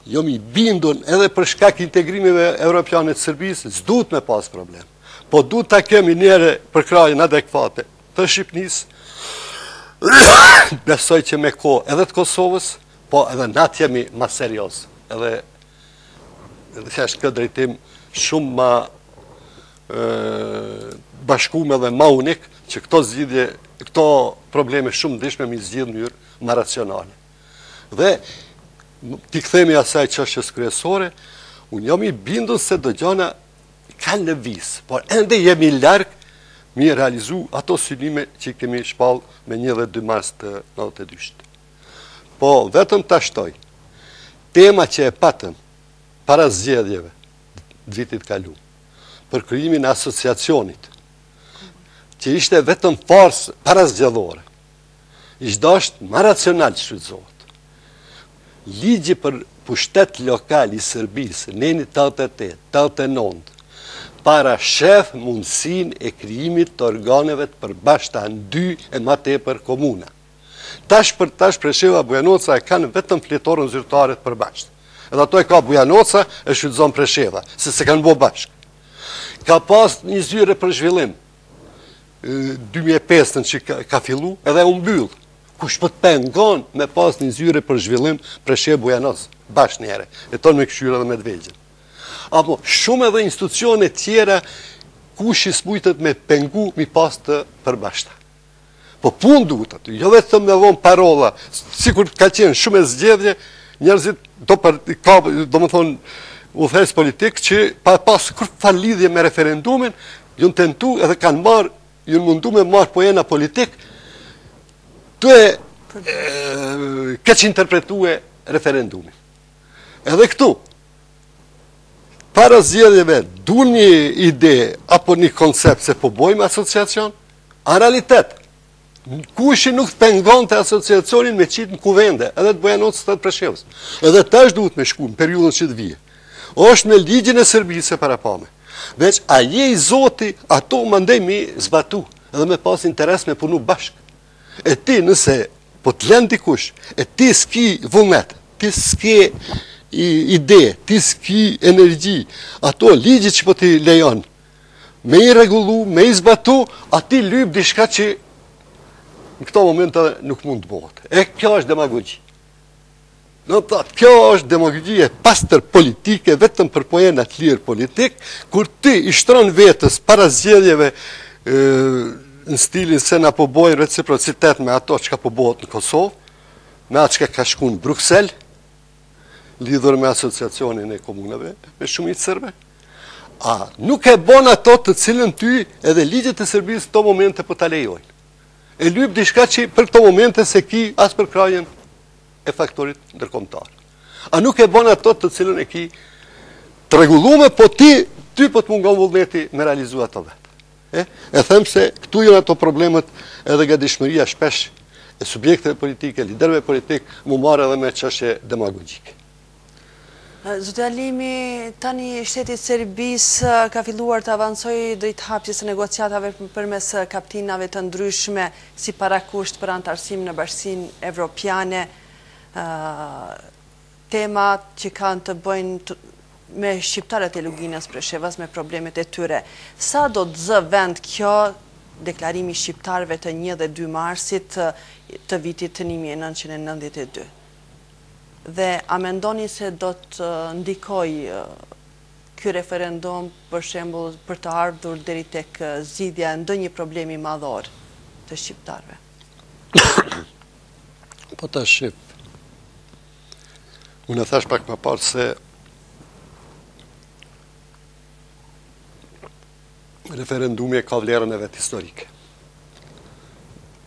jom i bindun edhe për shkak integrimeve europiane të Sërbisë, s'duhet me pas problem. Po duhet ta kemi njëherë përkrahjen adekvate të Shqipnisë, besoj që me kohë edhe të Kosovës, po edhe na të jemi ma serioz, edhe thjesht në këtë drejtim shumë ma bashkume dhe ma unik që këto zgjidhje, këto probleme shumë ndishme m'i zgjidhë n'mënyrë ma racionale. Dhe t'i këthemi asaj çështjes kryesore, unë jam i bindun se do gjana kanë lëvizë, por ende jemi larg m'i realizu ato synime që i kemi shpallë me një dhe dy mars të nëntëdhetedyshit. Po, vetëm ta shtoj, tema që e patëm para zgjedhjeve, t'vitit kalumë, për krijimin e asociacionit, që ishte vetëm farsë parazgjedhore, ish dashtë ma racional t'shfrytëzohet. Ligji për pushtet lokal i Sërbisë, neni 88, 89, parashef mundësinë e krijimit të organeve të përbashkta në dy e ma tepër komuna. Tash për tash Presheva Bujanoca e kanë vetëm fletoren zyrtare të përbashkët. Edhe ato e ka Bujanoca, e shfrytëzon Presheva, se s'e kanë bo bashkë. Ka pas një zyre për zhvillim, 2005-ën ka fillu, edhe u mbyllë. Kush po të pengon me pas një zyre për zhvillim Preshevë Bujanoc, bashkë njëherë, e tonë me kqyr edhe Medvegjën. Apo, shumë edhe institucione tjera, kushi s'mujtet me pengu m'i pas të përbashkta. Po punë duhet aty, jo vetëm me dhonë parola, sikur ka qenë shumë e zgjedhje, njerëzit do për ka, domethonë, udhëheqës politikë që pa pasë kurfarë lidhje me referendumin, jon tentu edhe kanë marrë, jon mundu me marrë poena politikë, tu e keqinterpretu referendumin. Edhe këtu, para zgjedhjeve, dul një ide apo një koncept se po bojmë asociacion, A realitet, kushi nuk të pengonte asociacionin me qitë në kuvende, edhe të Bujanocit edhe të Preshevës. Edhe tash duhet me shku në periudhën që të vijë. Oshtë në ligjin e Sërbisë e parapame. Veç, a je i zoti, ato mandej m'i zbatu, edhe me pas interes me punu bashkë. E ti nëse, po të len dikush, e ti s'ki vullnet, ti s'ki ide, ti s'ki energji, ato ligji që po t'i lejon, Me i rregullu, me i zbatu, a ti lyp diçka që në këto momente nuk mund të bëhet. E kjo është demagogji. Do të thotë, kjo është demagogji e pastër politike vetëm për poena të lirë politikë, kur ti i shtron vetes para zgjedhjeve në stilin se na po bojnë reciprocitet me ato çka po bëhet në Kosovë, me atë çka ka shku në Bruksel, lidhur me asociacionin e komunave me shumicë serbe, a nuk e bon ato të cilën ty edhe ligjet e Serbisë këto momente po ta lejojnë. E lyp diçka që për këto momente s'e ki as përkrahjen e faktorit ndërkombtar. A nuk e bon ato të cilën e ki të rregullume, po ti, ty po të mungon vullneti me realizu ato vetë. E, e them se këtu janë ato problemet edhe gatishmëria shpesh e subjekteve politike, liderve politik, m'u marrë edhe me çështje demagogjike.
Zoti Halimi, tani shteti i Serbisë ka filluar të avancojë drejt hapjes së negociatave përmes kaptinave të ndryshme si parakusht për anëtarësim në bashkësinë evropiane. temat që kanë të bëjnë me shqiptarët e Luginës së Preshevës, me problemet e tyre. Sa do të zërë vend ky deklarim i shqiptarëve të një dhe dy marsit të vitit një mijë e nëntëqind e nëntëdhjetë e dy? Dhe a mendoni se do të ndikojë ky referendum për shembull për të ardhur deri tek zgjidhja e ndonjë problemi madhor të shqiptarëve?
Po tash shif. Unë e thash pak më parë se referendumi e ka vlerën e vet historike.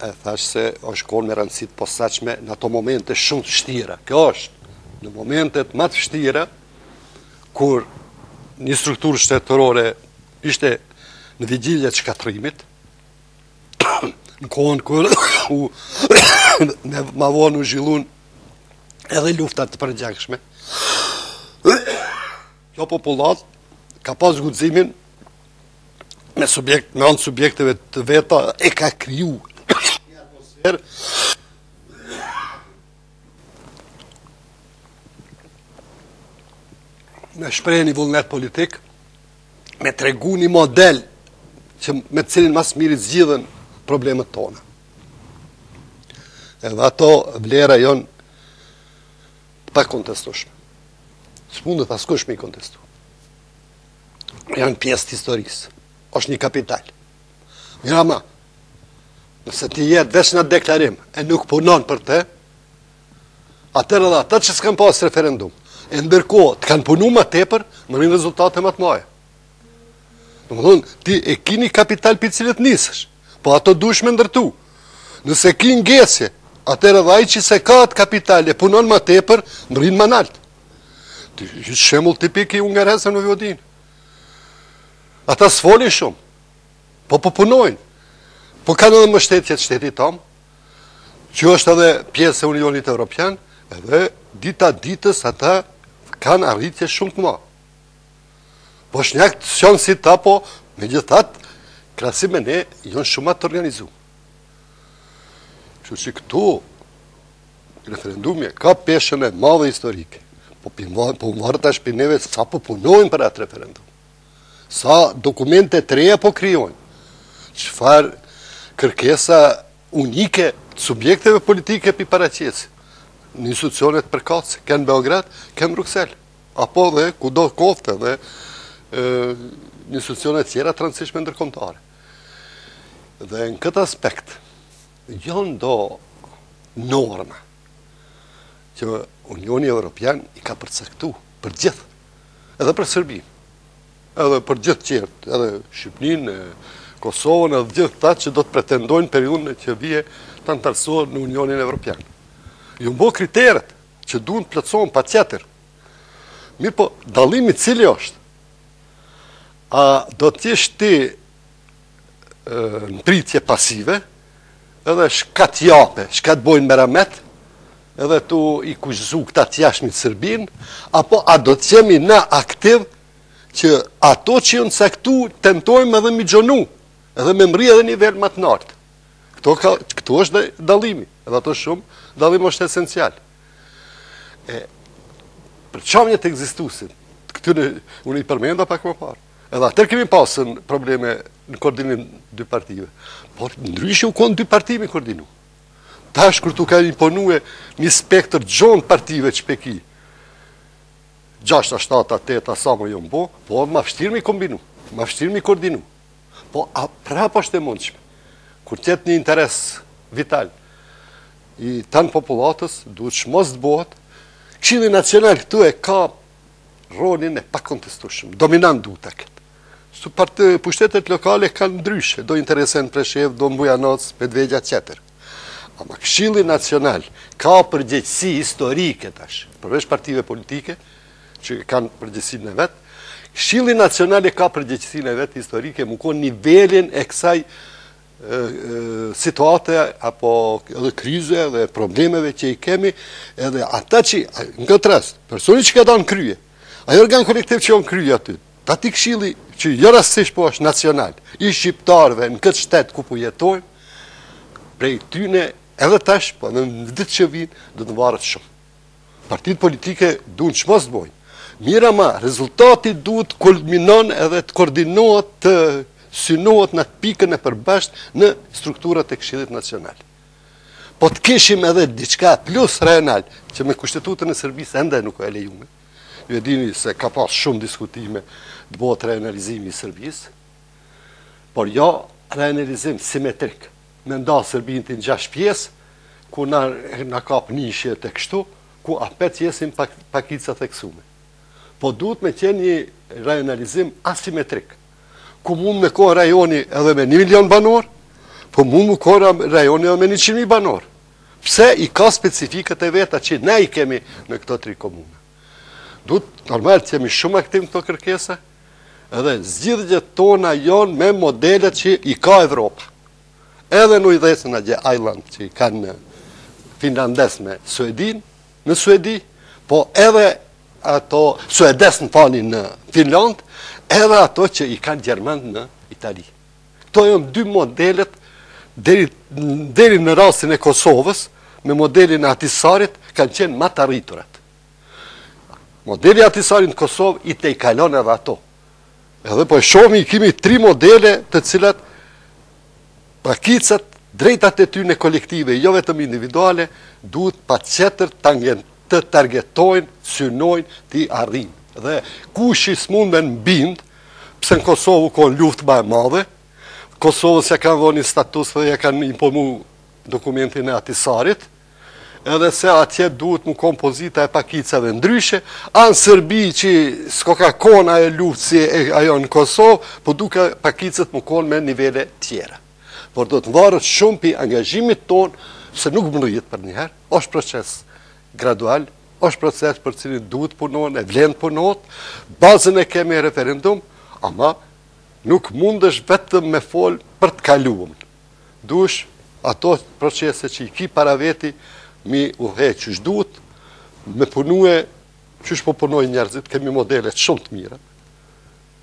E thash se është konë me rëndësi të posaçme në ato momente shumë të vështira. Kjo është në momentet më të vështira, kur një strukturë shtetërore ishte në vigjilje të shkatërrimit, në kohën kur u me ma vonë u zhvillun edhe lufta të përgjakshme. Kjo popullatë ka pas guximin me subjekt, me anë të subjekteve të veta e ka kriju një atmosferë me shprehë një vullnet politik me tregu një model që me të cilin ma s'miri zgjidhen problemet tona. Edhe ato vlera jon të pakontestushme. S'mundet askush me i kontestu. Janë pjesë të historisë. është një kapital. Mirama, nëse ti jet veç në deklarim e nuk punon për te, Atëherë dhe ata që s'kanë pas referendum, e ndërkohë kanë punu ma tepër, mrrijnë rezultate ma të mdhaja. Domethënë, ti e ki ni kapital pi cilit nisesh, po ato dush me ndërtu. Nëse ki ngesje, atëherë dhe ai që s'e ka atë kapital e punon ma tepër, mrrin ma nalt. Ti ki shemull tipik i hungarezve n'Vojvodinë. Ata s'folin shumë, po po punojnë. Po kanë edhe mështetje të shtetit amë, që është edhe pjesë e Unionit Evropian, edhe dita ditës ata kanë arritje shumë të mdha. Boshnjakët s'janë si ta, po megjithatë, krahasim me ne, janë shumë ma të organizum. Kështu që këtu, referendumi e, ka peshën e madhe historike, po, po mvaret tash pi neve, sa po punojnë për atë referendum. Sa dokumente të reja po krijojnë? Çfarë kërkesa unike të subjekteve politike p'i paraqesim? Në institucionet përkatëse, si në Beograd, si në Bruksel, apo dhe kudo koftë dhe në institucionet tjera të rëndësishme ndërkomtare. Dhe në këtë aspekt, janë do norma që Unioni Europian i ka përcaktu për gjithë edhe për Serbinë, edhe për gjithë tjerët, edhe Shqipnin, Kosovën, edhe gjithë ta që do të pretendojnë periudhën që vjen të antarësohen në Unionin Evropian. Janë do kriteret që duhet të plotësohen patjetër. Mirëpo, dallimi cili është? A do të jesh ti në pritje pasive, edhe çka t'japin, çka t'bojnë merhamet, edhe tu e kushtëzu këta t'jashmi Serbinë, apo a do t'jemi na aktiv që ato që janë caktu tentojmë edhe m'i zgjonu, edhe me mrri edhe ni nivel ma të naltë. Këtu, ka, këtu është dallimi, edhe ato shumë, dallimi është esencial. E, përçamjet ekzistojshin, këtyre, unë i përmenda pak më parë, Edhe atëherë kemi pasun probleme në koordinim dy partive. Por, ndryshe u konë dy parti m'i koordinu. Tash kur t'u ka imponue një spektër gjonë partive që pe ki. Gjashta, shtata, teta, sa mo jonë bo, po ma fështirë m'i kombinu, ma fështirë m'i koordinu. Po prapë është e mundshme. Kur t'jetë një interes vital i tanë popullatës, duhet çmos të bohet, Këshilli Nacional këtu e ka rolin e pakontestueshëm, dominant duhet ta ketë. Se prapë pushtetet lokale kanë ndryshe, do interesa në Preshevë, do në Bujanoc, Medvegja etj. Ama Këshilli Nacional ka përgjegjësi historike tash, përveç partive politike që kanë përgjegjësinë e vet, Këshilli Nacional e ka përgjegjësinë e vet historike, me konë n'nivelin e kësaj situate apo edhe krize dhe problemeve që i kemi edhe ata në kët rast, personi që ka dalë në krye, ai organ kolektiv që jon në krye aty, t'atij këshilli që jo rastësish po ashtë nacional, i shqiptarve në këtë shtet ku po jetojmë, prej tyne edhe tash, po n'ditët që vijnë, do të varet shumë. Partitë politike duhen çmos të bojnë. Mirëpo ama, rezultati duhet të kulminon edhe të koordinohet, të synohet në atë pikën e përbashkt në strukturat e Këshillit Nacional. Po të kishim edhe diçka plus rajonal, që me kushtetutën e Serbisë ende nuk e lejume. Ju e dini se ka pas shumë diskutime të bohet rajonalizimi i Serbisë, por jo rajonalizim simetrik. me nda Serbinë ti n' gjashtë pjesë, ku na, na kap Nishi e kështu, ku apet jesim pak, pakicë e theksume. Po duhet me qenë një rajonalizim asimetrik, ku mund me kon rajoni edhe me një milion banorë, po mund me kon rajoni edhe me njëqind mijë banorë. Pse i ka specifikat e veta që ne i kemi në këto tri komuna. Duhet normal të jemi shumë aktivë në këto kërkesa, Edhe zgjidhjet tona jonë me modelet që i ka Evropa. Edhe në ujdhesën, atje Island që i kanë finlandezët me Suedin, në Suedi, po edhe ato suedez në Fanl, në Finlandë, edhe ato që i kanë gjermanët në Itali. Këto jon dy modelet deri, deri në rastin e Kosovës, me modelin e Ahtisarit, kanë qenë ma të arriturat. Modeli Ahtisarit në Kosovë i tejkalon edhe ato. Edhe po e shohmi, i kimi tri modele të cilat pakicat të drejtat e tyne kolektive, jo vetëm individuale, duhet patjetër t'i targen, të targetojnë, synojnë, t'i arrijnë. Dhe kushi s'mun me na bind, pse në Kosovë u konë luftë ma e madhe, Kosovës ia kanë dhon ni status dhe ia kanë imponu dokumentin e Ahtisarit, edhe se atje duhet me konë pozita e pakicave ndryshe, a në Serbi që s'ko ka konë ajo luftë si ajo në Kosovë, po duhet pakicat me konë me nivele tjera. Por do të varet shumë pi angazhimit tonë, se nuk mrrihet për njëherë, oshtë proces gradual, oshtë proces për cilin duhet t'punohet, e vlen t'punohet, bazën e kemi referendum, ama nuk mundesh vetëm me fol për të kaluemen. duhesh ato procese që i ki para veti m'i udhëheq qysh duhet, me punue qysh po punojnë njerëzit, kemi modele shumë të mira.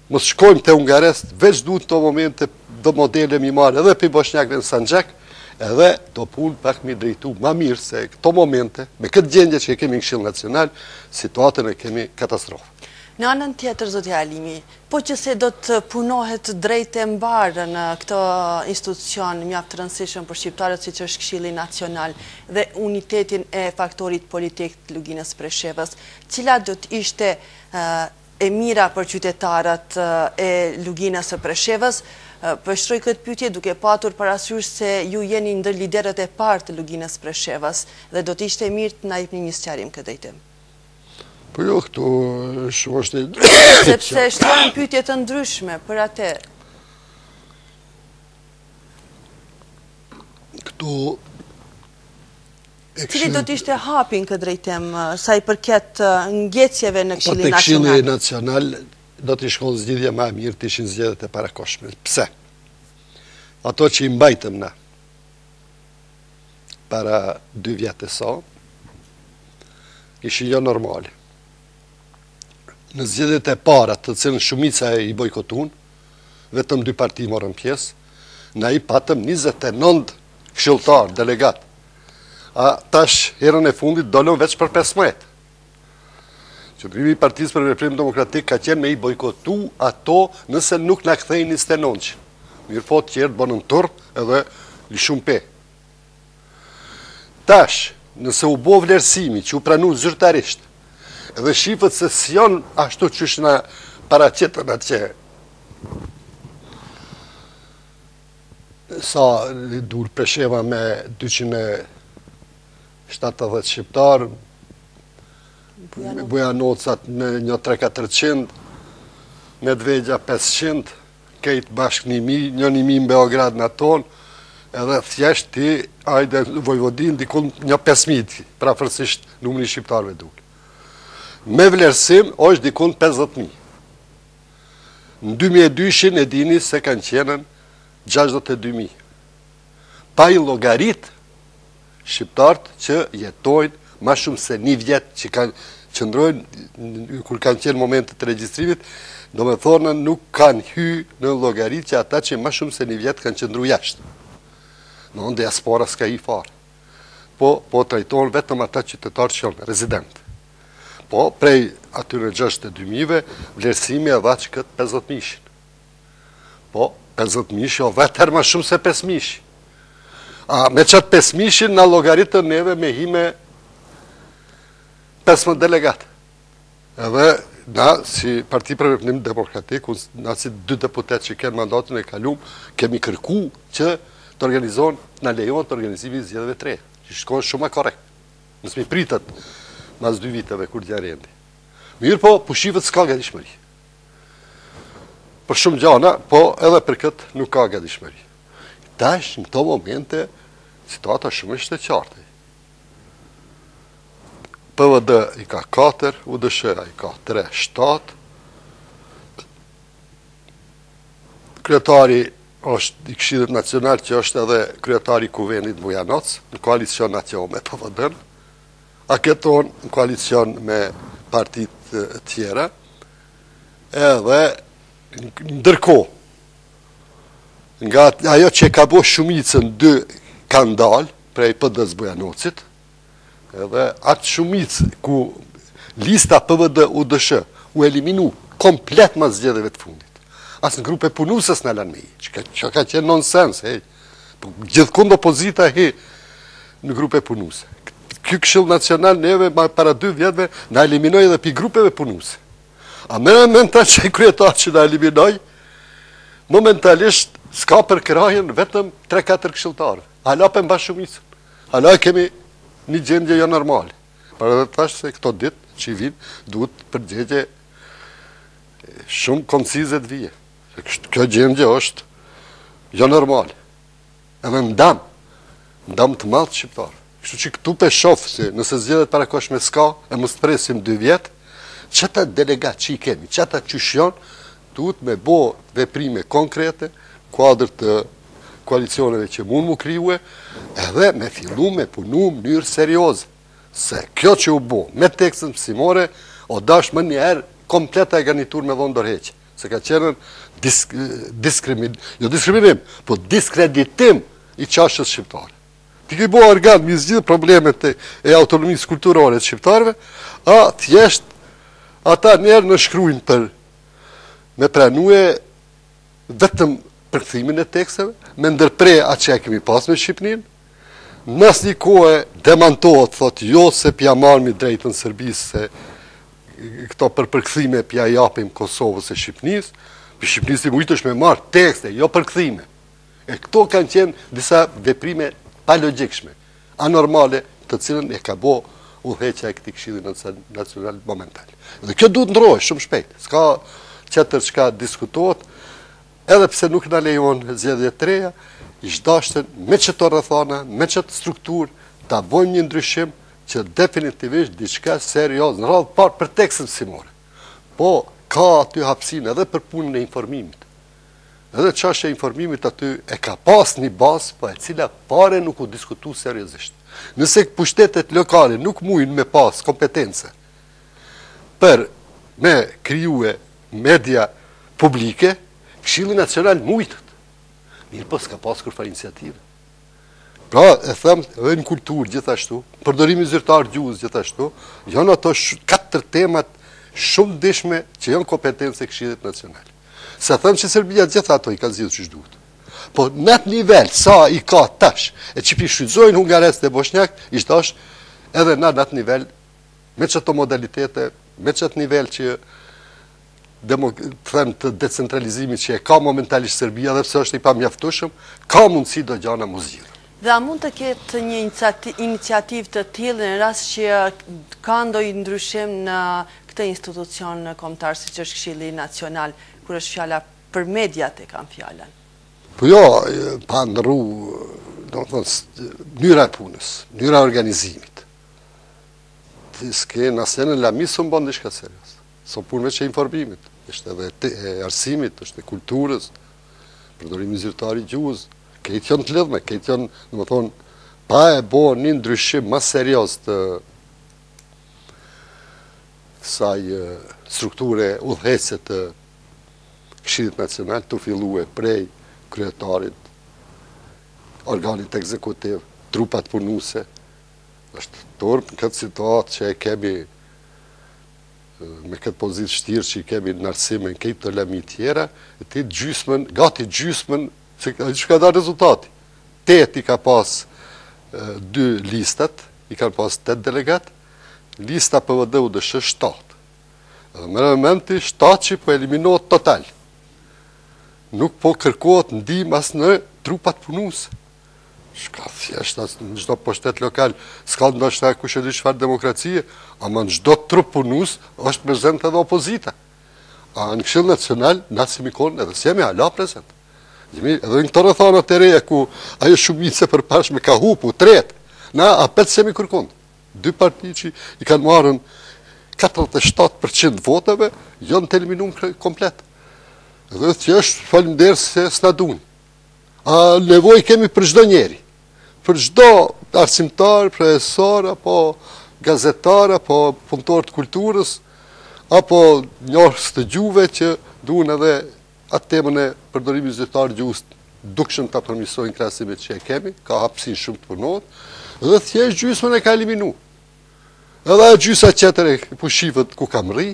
Mos shkojmë te hungarezët, veç duhet n'do momente do modele m'i marrë edhe pi boshnjakëve në Sanxhak, edhe do punë pak m'i drejtu ma mirë se këto momente, me këtë gjendje që e kemi në këshill nacional, situatën e kemi katastrofë.
Në anën tjetër, zotja Alimi, Po qe se do të punohet drejt e mbarë në këtë institucion mjaft të rëndësishëm për shqiptarët siç është Këshilli Nacional dhe unitetin e faktorit politik të Luginës së Preshevës, cila do të ishte e mira për qytetarët e Luginës së Preshevës? Po shtroj këtë pyetje duke patur parasysh se ju jeni ndër liderët e parë të Luginës së Preshevës dhe do të ishte mirë të na jepni një sqarim në këtë drejtim.
Po jo, këtu shumë është
e dhe... Sepse shtrojnë pytje të ndryshme për atë.
Këtu...
Cili do të ishte hapi në këtë drejtim, sa i përket ngecjeve në këshillin nacional?
Po te këshilli nacional, do t'ish konë zgjidhja ma e mirë të ishin zgjedhjet e parakohshme. Pse? Ato që i mbajtëm na, para dy vjet e sa, ishin jo normale. Në zgjedhjet e para, të cilën shumica i bojkotun, vetëm dy parti morën pjesë, na i patëm 29 këshilltarë, delegatë. A tash, herën e fundit, dolëm veç për 15. Qëndrimi i Partisë për Veprim Demokratik ka qenë me i bojkotu ato nëse nuk na kthejnë njëzet e nëntë. Mirëpo tjerët bënën turp edhe lëshunë pe. Tash, nëse u bo vlerësimi që u pranu zyrtarisht, edhe shifët se s'jon ashtu qysh na paraqitën atje, sa dul Presheva me dyqind e Shtatëdhjetë shqiptarë, Bujanoci me një tre katërqind, Medvegja pesëqind, kejt bashkë një mijë, një një mijë në Beograd na thonë, edhe thjesht ti, hajde Vojvodinë, dikun një pesë mijë, përafërsisht numri i shqiptarëve duke. Me vlerësim, është dikun 50.000. Në 2002 e dini se kanë qenë 62.000. Pa i llogarit, Shqiptarët që jetojnë ma shumë se një vjet që kanë, qëndrojnë, kur kanë qenë momentet të regjistrimit, domethënë nuk kanë hy në llogari që ata që ma shumë se një vjet kanë qëndru jashtë. Domethënë diaspora s'ka hy fare. Po, po trajtohen vetëm ata qytetarë që janë rezidentë. Po, prej atyre gjashtëdhjetë e dy mijëve, vlerësimi e dha që këtu 50 mijë ishin. Po, pesëdhjetë mijë o dhetë herë ma shumë se pesë mijë. A me qato pesë mijë, na llogaritën neve me hi me pesëmbëdhjetë delegatë. Edhe na, si parti për veprim demokratik, na si dy deputetë që kemë mandatin e kalum, kemi kërku që të organizohen, na lejohet organizimi i zgjedhjeve të reja. Që ish konë shumë ma korrekt se me pritë, mas dy viteve, kur vjen rendi. Mirëpo, pushteti s'ka gatishmëri. Për shumë gjana, po edhe për këtë nuk ka gatishmëri. Tash në këto momente, situata shumë është e qartë. PVD i ka 4, UDSH i ka 3, 7. Kryetari është i këshillit nacional që është edhe kryetari i kuvendit Bujanoc, në koalicion atje me PVD-në. A këtu në koalicion me partitë tjera, edhe ndërkohë, nga ajo që e ka bo shumicën dy kanë dalë, prej PD-së Bujanocit, edhe atë shumicë ku lista PVD-UDSH, u eliminu komplet mas zgjedhjeve të fundit. As në grupe punuese s'na lanë me hi, që ka qenë nonsens, hejtë. Gjithkund opozita hi në grupe punuse. Ky këshill nacional neve para dy vjetëve na eliminoi edhe pi grupeve punuse. A me mendu që i kryetar që na eliminoi, momentalisht s'ka përkrahjen vetëm 3-4 këshilltarëve. Hala pe mban shumicën. Hala kemi një gjendje jo normale. Por edhe të thashë se këto ditë që vijnë, duhet përgjegje shumë koncize të vijë. Kjo gjendje është jo normale. Edhe n'dam, n'dam të madh të shqiptarëve. Kështu që këtu pe shof se nëse zgjedhjet e parakohshme s'ka, e mos presim dy vjet, qata delegatë që i kemi, qata qysh janë, duhet me bo veprime konkrete, kuadër të koalicioneve që mund m'u krijue, edhe me fillu me punu mënyrë serioze. Se kjo që u bo, me tekstet mësimore, o dashtë menjëherë komplet ajo garniturë me dhonë dorëheqje. Se ka qenë diskrimin, jo diskriminim, po diskreditim i çështjes shqiptare. Ti ke bo organ mi zgjidhë problemet e autonomisë kulturore të shqiptarëve, a thjesht ata njëherë na shkrujnë për me pranue vetëm përkthimin e teksteve, me ndërpre atë që e kemi pas me Shqipnin, mas një kohe demantohet, thot, jo se pja marrmi drejtën Serbisë, se Këto për përkthime pja japim Kosovës e Shqipnis, prej Shqipnis ke mujtë me marrë tekste, jo përkthime. E këto kanë qenë disa veprime të palogjikshme, anormale, të cilën e ka bo udhëheqja e këtij këshilli nacional momental. Dhe kjo duhet të ndrrohet shumë shpejt, s'ka tjetër çka diskutohet, edhe pse nuk na lejon zgjedhje të reja, ish dashtë me qëto rrethana, me qëtë strukturë, ta bojmë një ndryshim, që definitivisht diçka serioze, në radhë të parë për tekstet mësimore. Po, ka aty hapësinë edhe për punën e informimit. Edhe çashtja e informimit aty e ka pas një bazë, po e cila pare nuk u diskutu seriozisht. Nëse pushtetet lokale nuk mujnë me pas kompetenca për me kriju media publike, Këshilli Nacional mujtet. Mirëpo, s'ka pas kurfar iniciative. Pra, e them dhe në kulturë gjithashtu, përdorimi zyrtar gjuhës gjithashtu, janë ato katër temat shumë rëndsishme që janë kompetencë e këshillit nacional. S'e them që Serbia gjitha ato i ka zgjidh qysh duhet. Po në atë nivel, sa i ka tash, e që p'i shfrytzojnë hungarezt dhe boshnjakt, ishte dasht edhe në atë nivel, me qato modalitete, me qat nivel që them të decentralizimit që e ka momentalisht Serbia dhe pse është i pamjaftueshëm, ka mundësi do gjana m'u zgjidh.
Dhe a mund të ketë një iniciativë të tillë në rast se ka ndonjë ndryshim në këtë institucion kombëtar siç është Këshilli Nacional, kur është fjala për mediat e kam fjalën?
Po jo, pa ndërru, domethënë mënyra e punës, mënyra e organizimit. Ti s'ke asnjënën lami s'mun bon diçka serioze. S'o punë veç e informimit, është edhe e arsimit, është e kulturës, përdorimi zyrtar i gjuhës, kejt janë të lidhme, kejt janë, domethonë, pa e bo një ndryshim ma serioz të ksaj strukture udhëheqëse të këshillit nacional tu fillue prej kryetarit, organit ekzekutiv, trupat punuse, është turp në këtë situatë që e kemi me këtë pozitë vshtirë që i kemi në arsim e n'kejt kto lami tjera, e ti gjysmen, gati gjysmen, se aq ka da rezultati? Tetë i ka pas dy listat, i kanë pas tetë delegatë, lista PVD-UDSH shtatë. Dhe më momenti, shtatë që po eliminohet total. Nuk po kërkohet ndihmë as në trupat punuse. Shka thjesht në çdo pushtet lokal, s'ka ndoshta kush e di çfarë demokracie, ama në çdo trup punus është prezente edhe opozita. A në Këshill Nacional na s'jemi kon edhe s'jemi hala prezent. Jemi edhe në këto rrethana të reja ku ajo shumicë e përparshme ka hupu, tret, na apet s'jemi kërkun. Dy parti që i kanë marrën 47% votave, janë të eliminum komplet. Edhe thjesht, faliminderës, s'na dunë. A nevoj kemi për çdo njeri, për çdo arsimtar, profesor, apo gazetar, apo punëtor të kulturës, apo njohës të gjuhve që duhen edhe atë temën e përdorimi zyrtar gjuhës dukshëm ta përmisojnë krahasim me që e kemi, ka hapsin shumë të punohet, dhe thjesht gjysmën e ka eliminu. Edhe ajo gjysa tjetër po shifet ku ka mrri,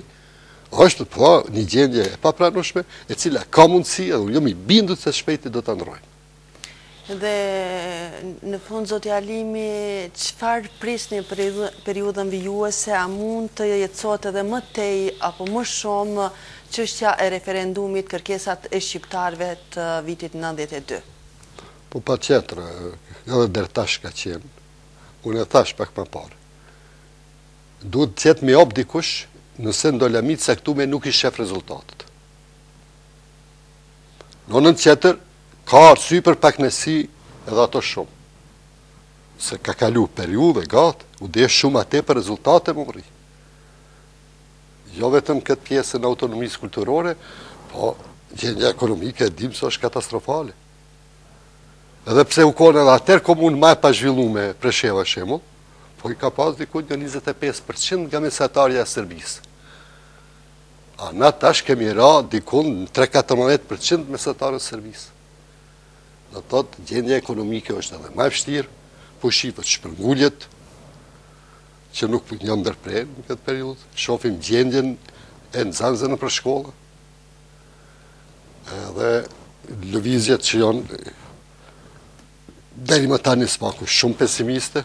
është prapë një gjendje e papranueshme, e cila ka mundësi edhe unë jam i bindur se shpejti do ta ndrrojmë.
Dhe në fund, zoti Halimi, çfarë prisni në periudhën vijuese, a mund të jetësohet edhe më tej, apo më shumë, çështja e referendumit kërkesat e shqiptarëve të vitit 92?
Po patjetër, edhe deri tash ka qenë. Unë e thash pak ma parë. Duhet të jetë miop dikush nëse n'do lami të caktume nuk i shef rezultatet. Në anën tjetër, ka arsye për paknaqësi edhe ato shumë. Se ka kalu periudhë e gatë, u deshte shumë atë për rezultate me mrri. Jo vetëm këtë pjesën e autonomisë kulturore, po gjendja ekonomike e dimë se është katastrofale. Edhe pse u konë edhe atëherë komunë ma e pazhvillume Presheva shembull, po i ka pas diku një 25% nga mesatarja e Serbisë. A na tash kemi ra diku në 13-14% mesatare Serbisë. Do të thotë gjendja ekonomike është edhe ma e vështirë, po shifet shpërnguljet, që nuk po na ndërprehen në këtë periudhë, shofim gjendjen e nxanësve nëpër shkolla, Edhe lëvizjet që janë deri ma tani së paku shumë pesimiste,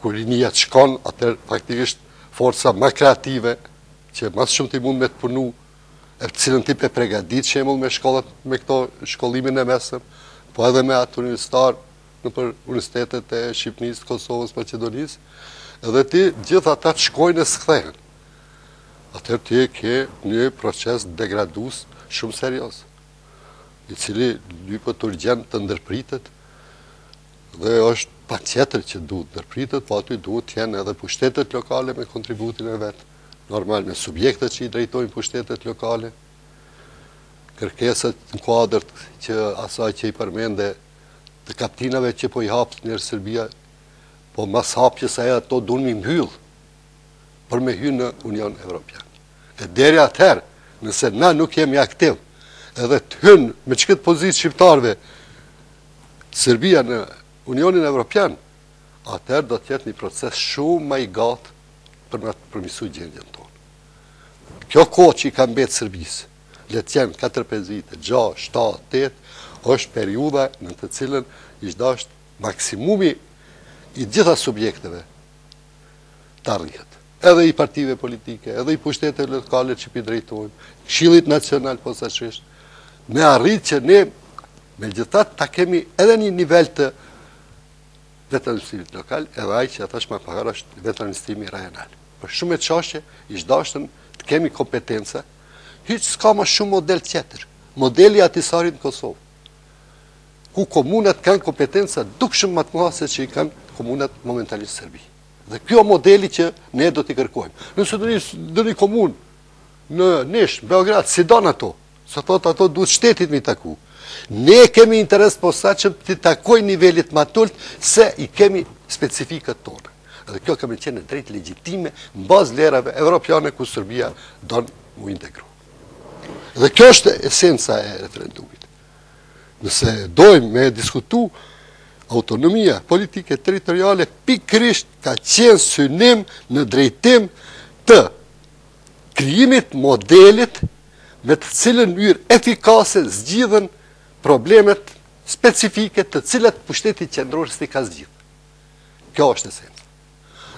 kur rinia të shkon, atëherë faktikisht forca ma kreative, që ma së shumti mund me të punu, të cilën ti po e pregadit shembull me shkollat, me këto shkollimin e mesëm, po edhe me atë universitar nëpër universitetet e Shqipnisë, Kosovës, Maqedonisë, edhe të gjithë ata të shkojnë e s'kthehen. atëherë ti e ke një proces degradues shumë serioz, i cili lypet urgjent të ndërpritet dhe është patjetër që duhet të ndërpritet, po aty duhet të jenë edhe pushtetet lokale me kontributin e vet, normal me subjektet që i drejtojnë pushtetet lokale, kërkesat në kuadër të asaj që i përmende të kaptinave që po i hap njëherë Serbia, po mas hapjes ato dunë m'i mbyllë, për me hy në Union Evropian. E deri atëherë, nëse na nuk jemi aktiv, edhe të hynë me qikët pozitë shqiptarve, Serbia në Unionin Evropian, atëherë do të jetë një proces shumë ma i gatë për me t' përmirësu gjendjen tonë. Kjo kohë që i ka mbetë Serbisë, le të jenë 4-5 vite, 6, 7, 8, është periudha në të cilën ish dashtë maksimumi i gjitha subjekteve të arrihet. Edhe i partive politike, edhe i pushteteve lokale që p'i drejtojmë, Këshillit Nacional posaçërisht, me arrit që ne megjithatë ta kemi edhe një nivel të vetëvendosimit lokal, edhe ai që thash më parë është vetëvendosimi rajonal. Për shumë çështje ish dashtë të kemi kompetenca, hiç s'ka më shumë model tjetër. Modeli i Ahtisarit në Kosovë. ku komunat kanë kompetenca dukshëm më të mëdha se që i kanë komunat momentalisht n'Serbi. Dhe kjo modeli që ne do t'i kërkojmë. Nëse do një, do një komunë në Nish, në Beograd, s'i don ato, se thot ato duhet shtetit me i taku. Ne kemi interes të posaçëm t'i takojë nivelit ma t'ult se i kemi specifikat tona. Dhe kjo ka me qenë e drejtë legjitime në bazë t'vlerave evropiane ku Serbia don m'u integru. Dhe kjo është esenca e referendumit. Nëse dojmë me diskutu autonomia politike territoriale, pikërisht ka qenë synim në drejtim të krijimit t'modelit me të cilën n'mënyrë efikase zgjidhen problemet specifike të cilat pushteti qendror s'i ka zgjidhë. Kjo është esenca.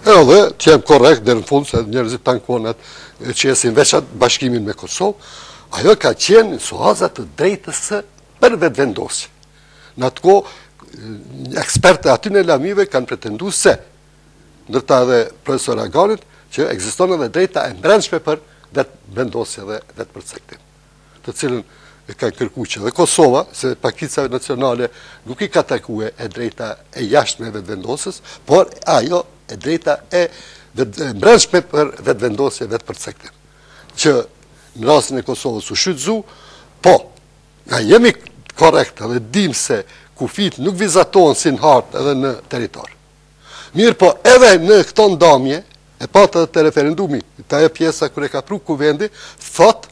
Edhe, të jem korrekt deri në fund, se njerëzit te na zakonisht e qesin veç atë bashkimin me Kosovë, ajo ka qenë n'suaza të drejtës për vetëvendosje. Në atë kohë, ekspertët e atyne lamive kanë pretendu se, ndër ta edhe profesor Agani, që ekziston edhe drejta e mbrendshme për vetëvendosje dhe vetëpërcaktim. të cilën e ka kërku edhe Kosova, se pakicave nacionale nuk i ka taku e drejta e jashtme e vetëvendosjes, por ajo e drejta e mbrendshme për vetëvendosje vetëpërcaktim. Që në rastin e Kosovës u shfrytëzu, po, na jemi korekt dhe dim se kufijt nuk vizatohen si në hartë edhe në territor. Mirëpo edhe në këto ndamje, e patë edhe te referendumi, te ajo pjesa kur e ka pru kuvendi, thot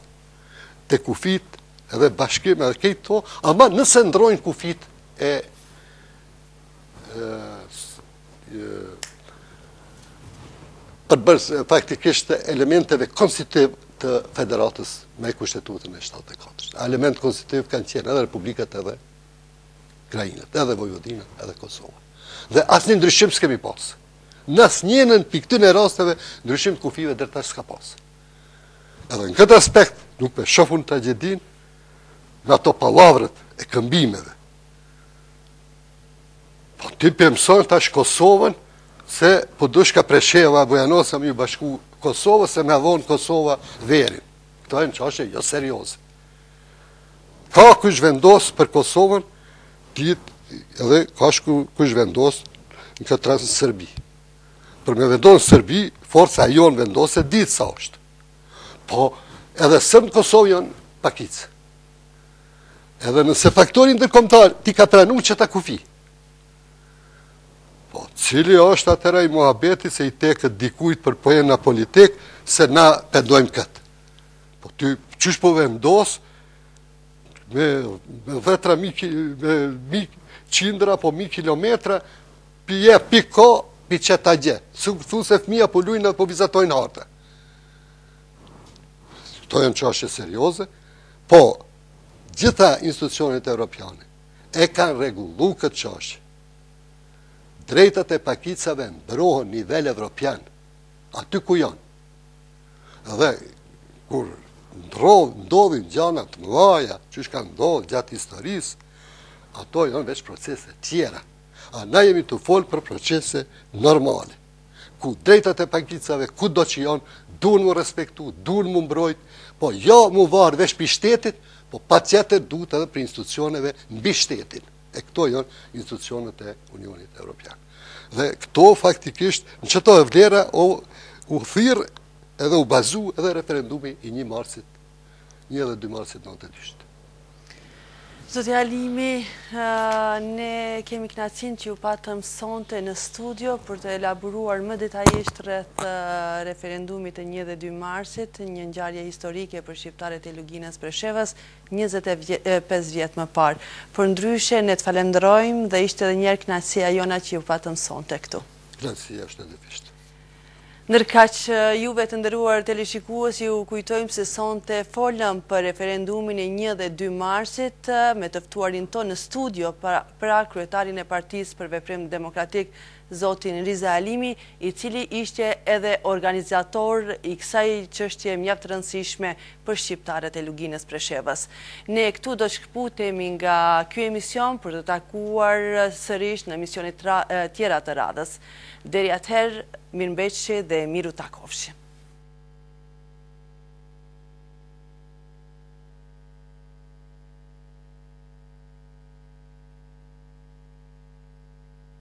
te kufijt edhe bashkim edhe krejt kto, ama nëse ndrrojnë kufijt e përbërësve faktikisht elementeve konstitutiv të federatës me kushtetutën e 74. Element konstitutiv kanë qenë edhe republikat edhe krajinat, edhe Vojvodinën, edhe Kosovën. Dhe asnjë ndryshim s'kemi pasë. Në asnjënën prej këtyne rasteve, ndryshim të kufive deri tash s'ka pasë. Edhe në këtë aspekt, nuk pe shof unë tragjedinë, në ato pallavrat e këmbimeve. Po ti pe mëson tash Kosovën, se po dashka Presheva, Bujanoci m'ju bashku Kosovës, se me dhonë Kosova verin. Këto janë çashtje jo serioze. Ka kush vendos për Kosovën, dihet, edhe ka kush vendos në këtë rast në Serbi. Por me vendos në Serbi, forca e jonë vendosëse dihet sa është. Po edhe serbët në Kosovë janë pakicë. Edhe nëse faktori ndërkombëtar t'i ka pranu qeta kufij. Po, cili është atëhera ai muhabeti se i teket dikujt për poena politikë se na pe ndrrojmë këtë. Po ti, qysh po vendos me dhjetëra mijë, me mi qindra apo mijë kilometra, pi e, pi ko, pi që ta gje. Si thu se fëmija po lujnë dhe po vizatojnë harta. Këto janë çashtje serioze, po gjitha institucionet evropiane e kanë rregullu këtë çashtje. Drejtat e pakicave mbrohen nivel evropian, aty ku janë. Dhe kur ndodhin gjana të mëdhaja, qysh kanë ndodhë gjatë historisë, ato janë veç procese tjera. A na jemi tu folë për procese normale, ku drejtat e pakicave, kudo që janë, duhen m'u respektu, duhen m'u mbrojt, po jo m'u varë veç prej shtetit, po patjetër duhet edhe prej institucioneve mbi shtetin. E këto janë institucionet e Unionit Evropian. Dhe këto faktikisht, në qeto vlera, o, u thirr edhe u bazu edhe referendumi i një marsit, një edhe dy marsit nëntëdhetë e dyshit.
Zoti Halimi, ne kemi kënaqësinë që ju patëm sonte në studio për të elaboruar më detajisht rreth referendumit e një dhe dy marsit, një ngjarje historike për shqiptarët e Luginës së Preshevës, njëzet e pesë vjet më parë. Përndryshe, ne të falënderojmë dhe ishte edhe një herë kënaqësia jona që ju patëm sonte këtu.
Kënaqësia është e
dyfishtë. Ndërkaq, juve të nderuar teleshikues ju kujtojmë se sonte folëm për referendumin e 1 dhe 2 marsit me të ftuarin tonë në studio pra kryetarin e Partisë për Veprim Demokratik zotin Riza Halimi, i cili ishte edhe organizator i kësaj çështje mjaft të rëndësishme për shqiptarët e Luginës Preshevës. Ne këtu do të shkëputemi nga ky emision për t'u takuar sërisht në emisione tjera të radhës. Deri atëherë, mirëmbetshi dhe mirutakofshim.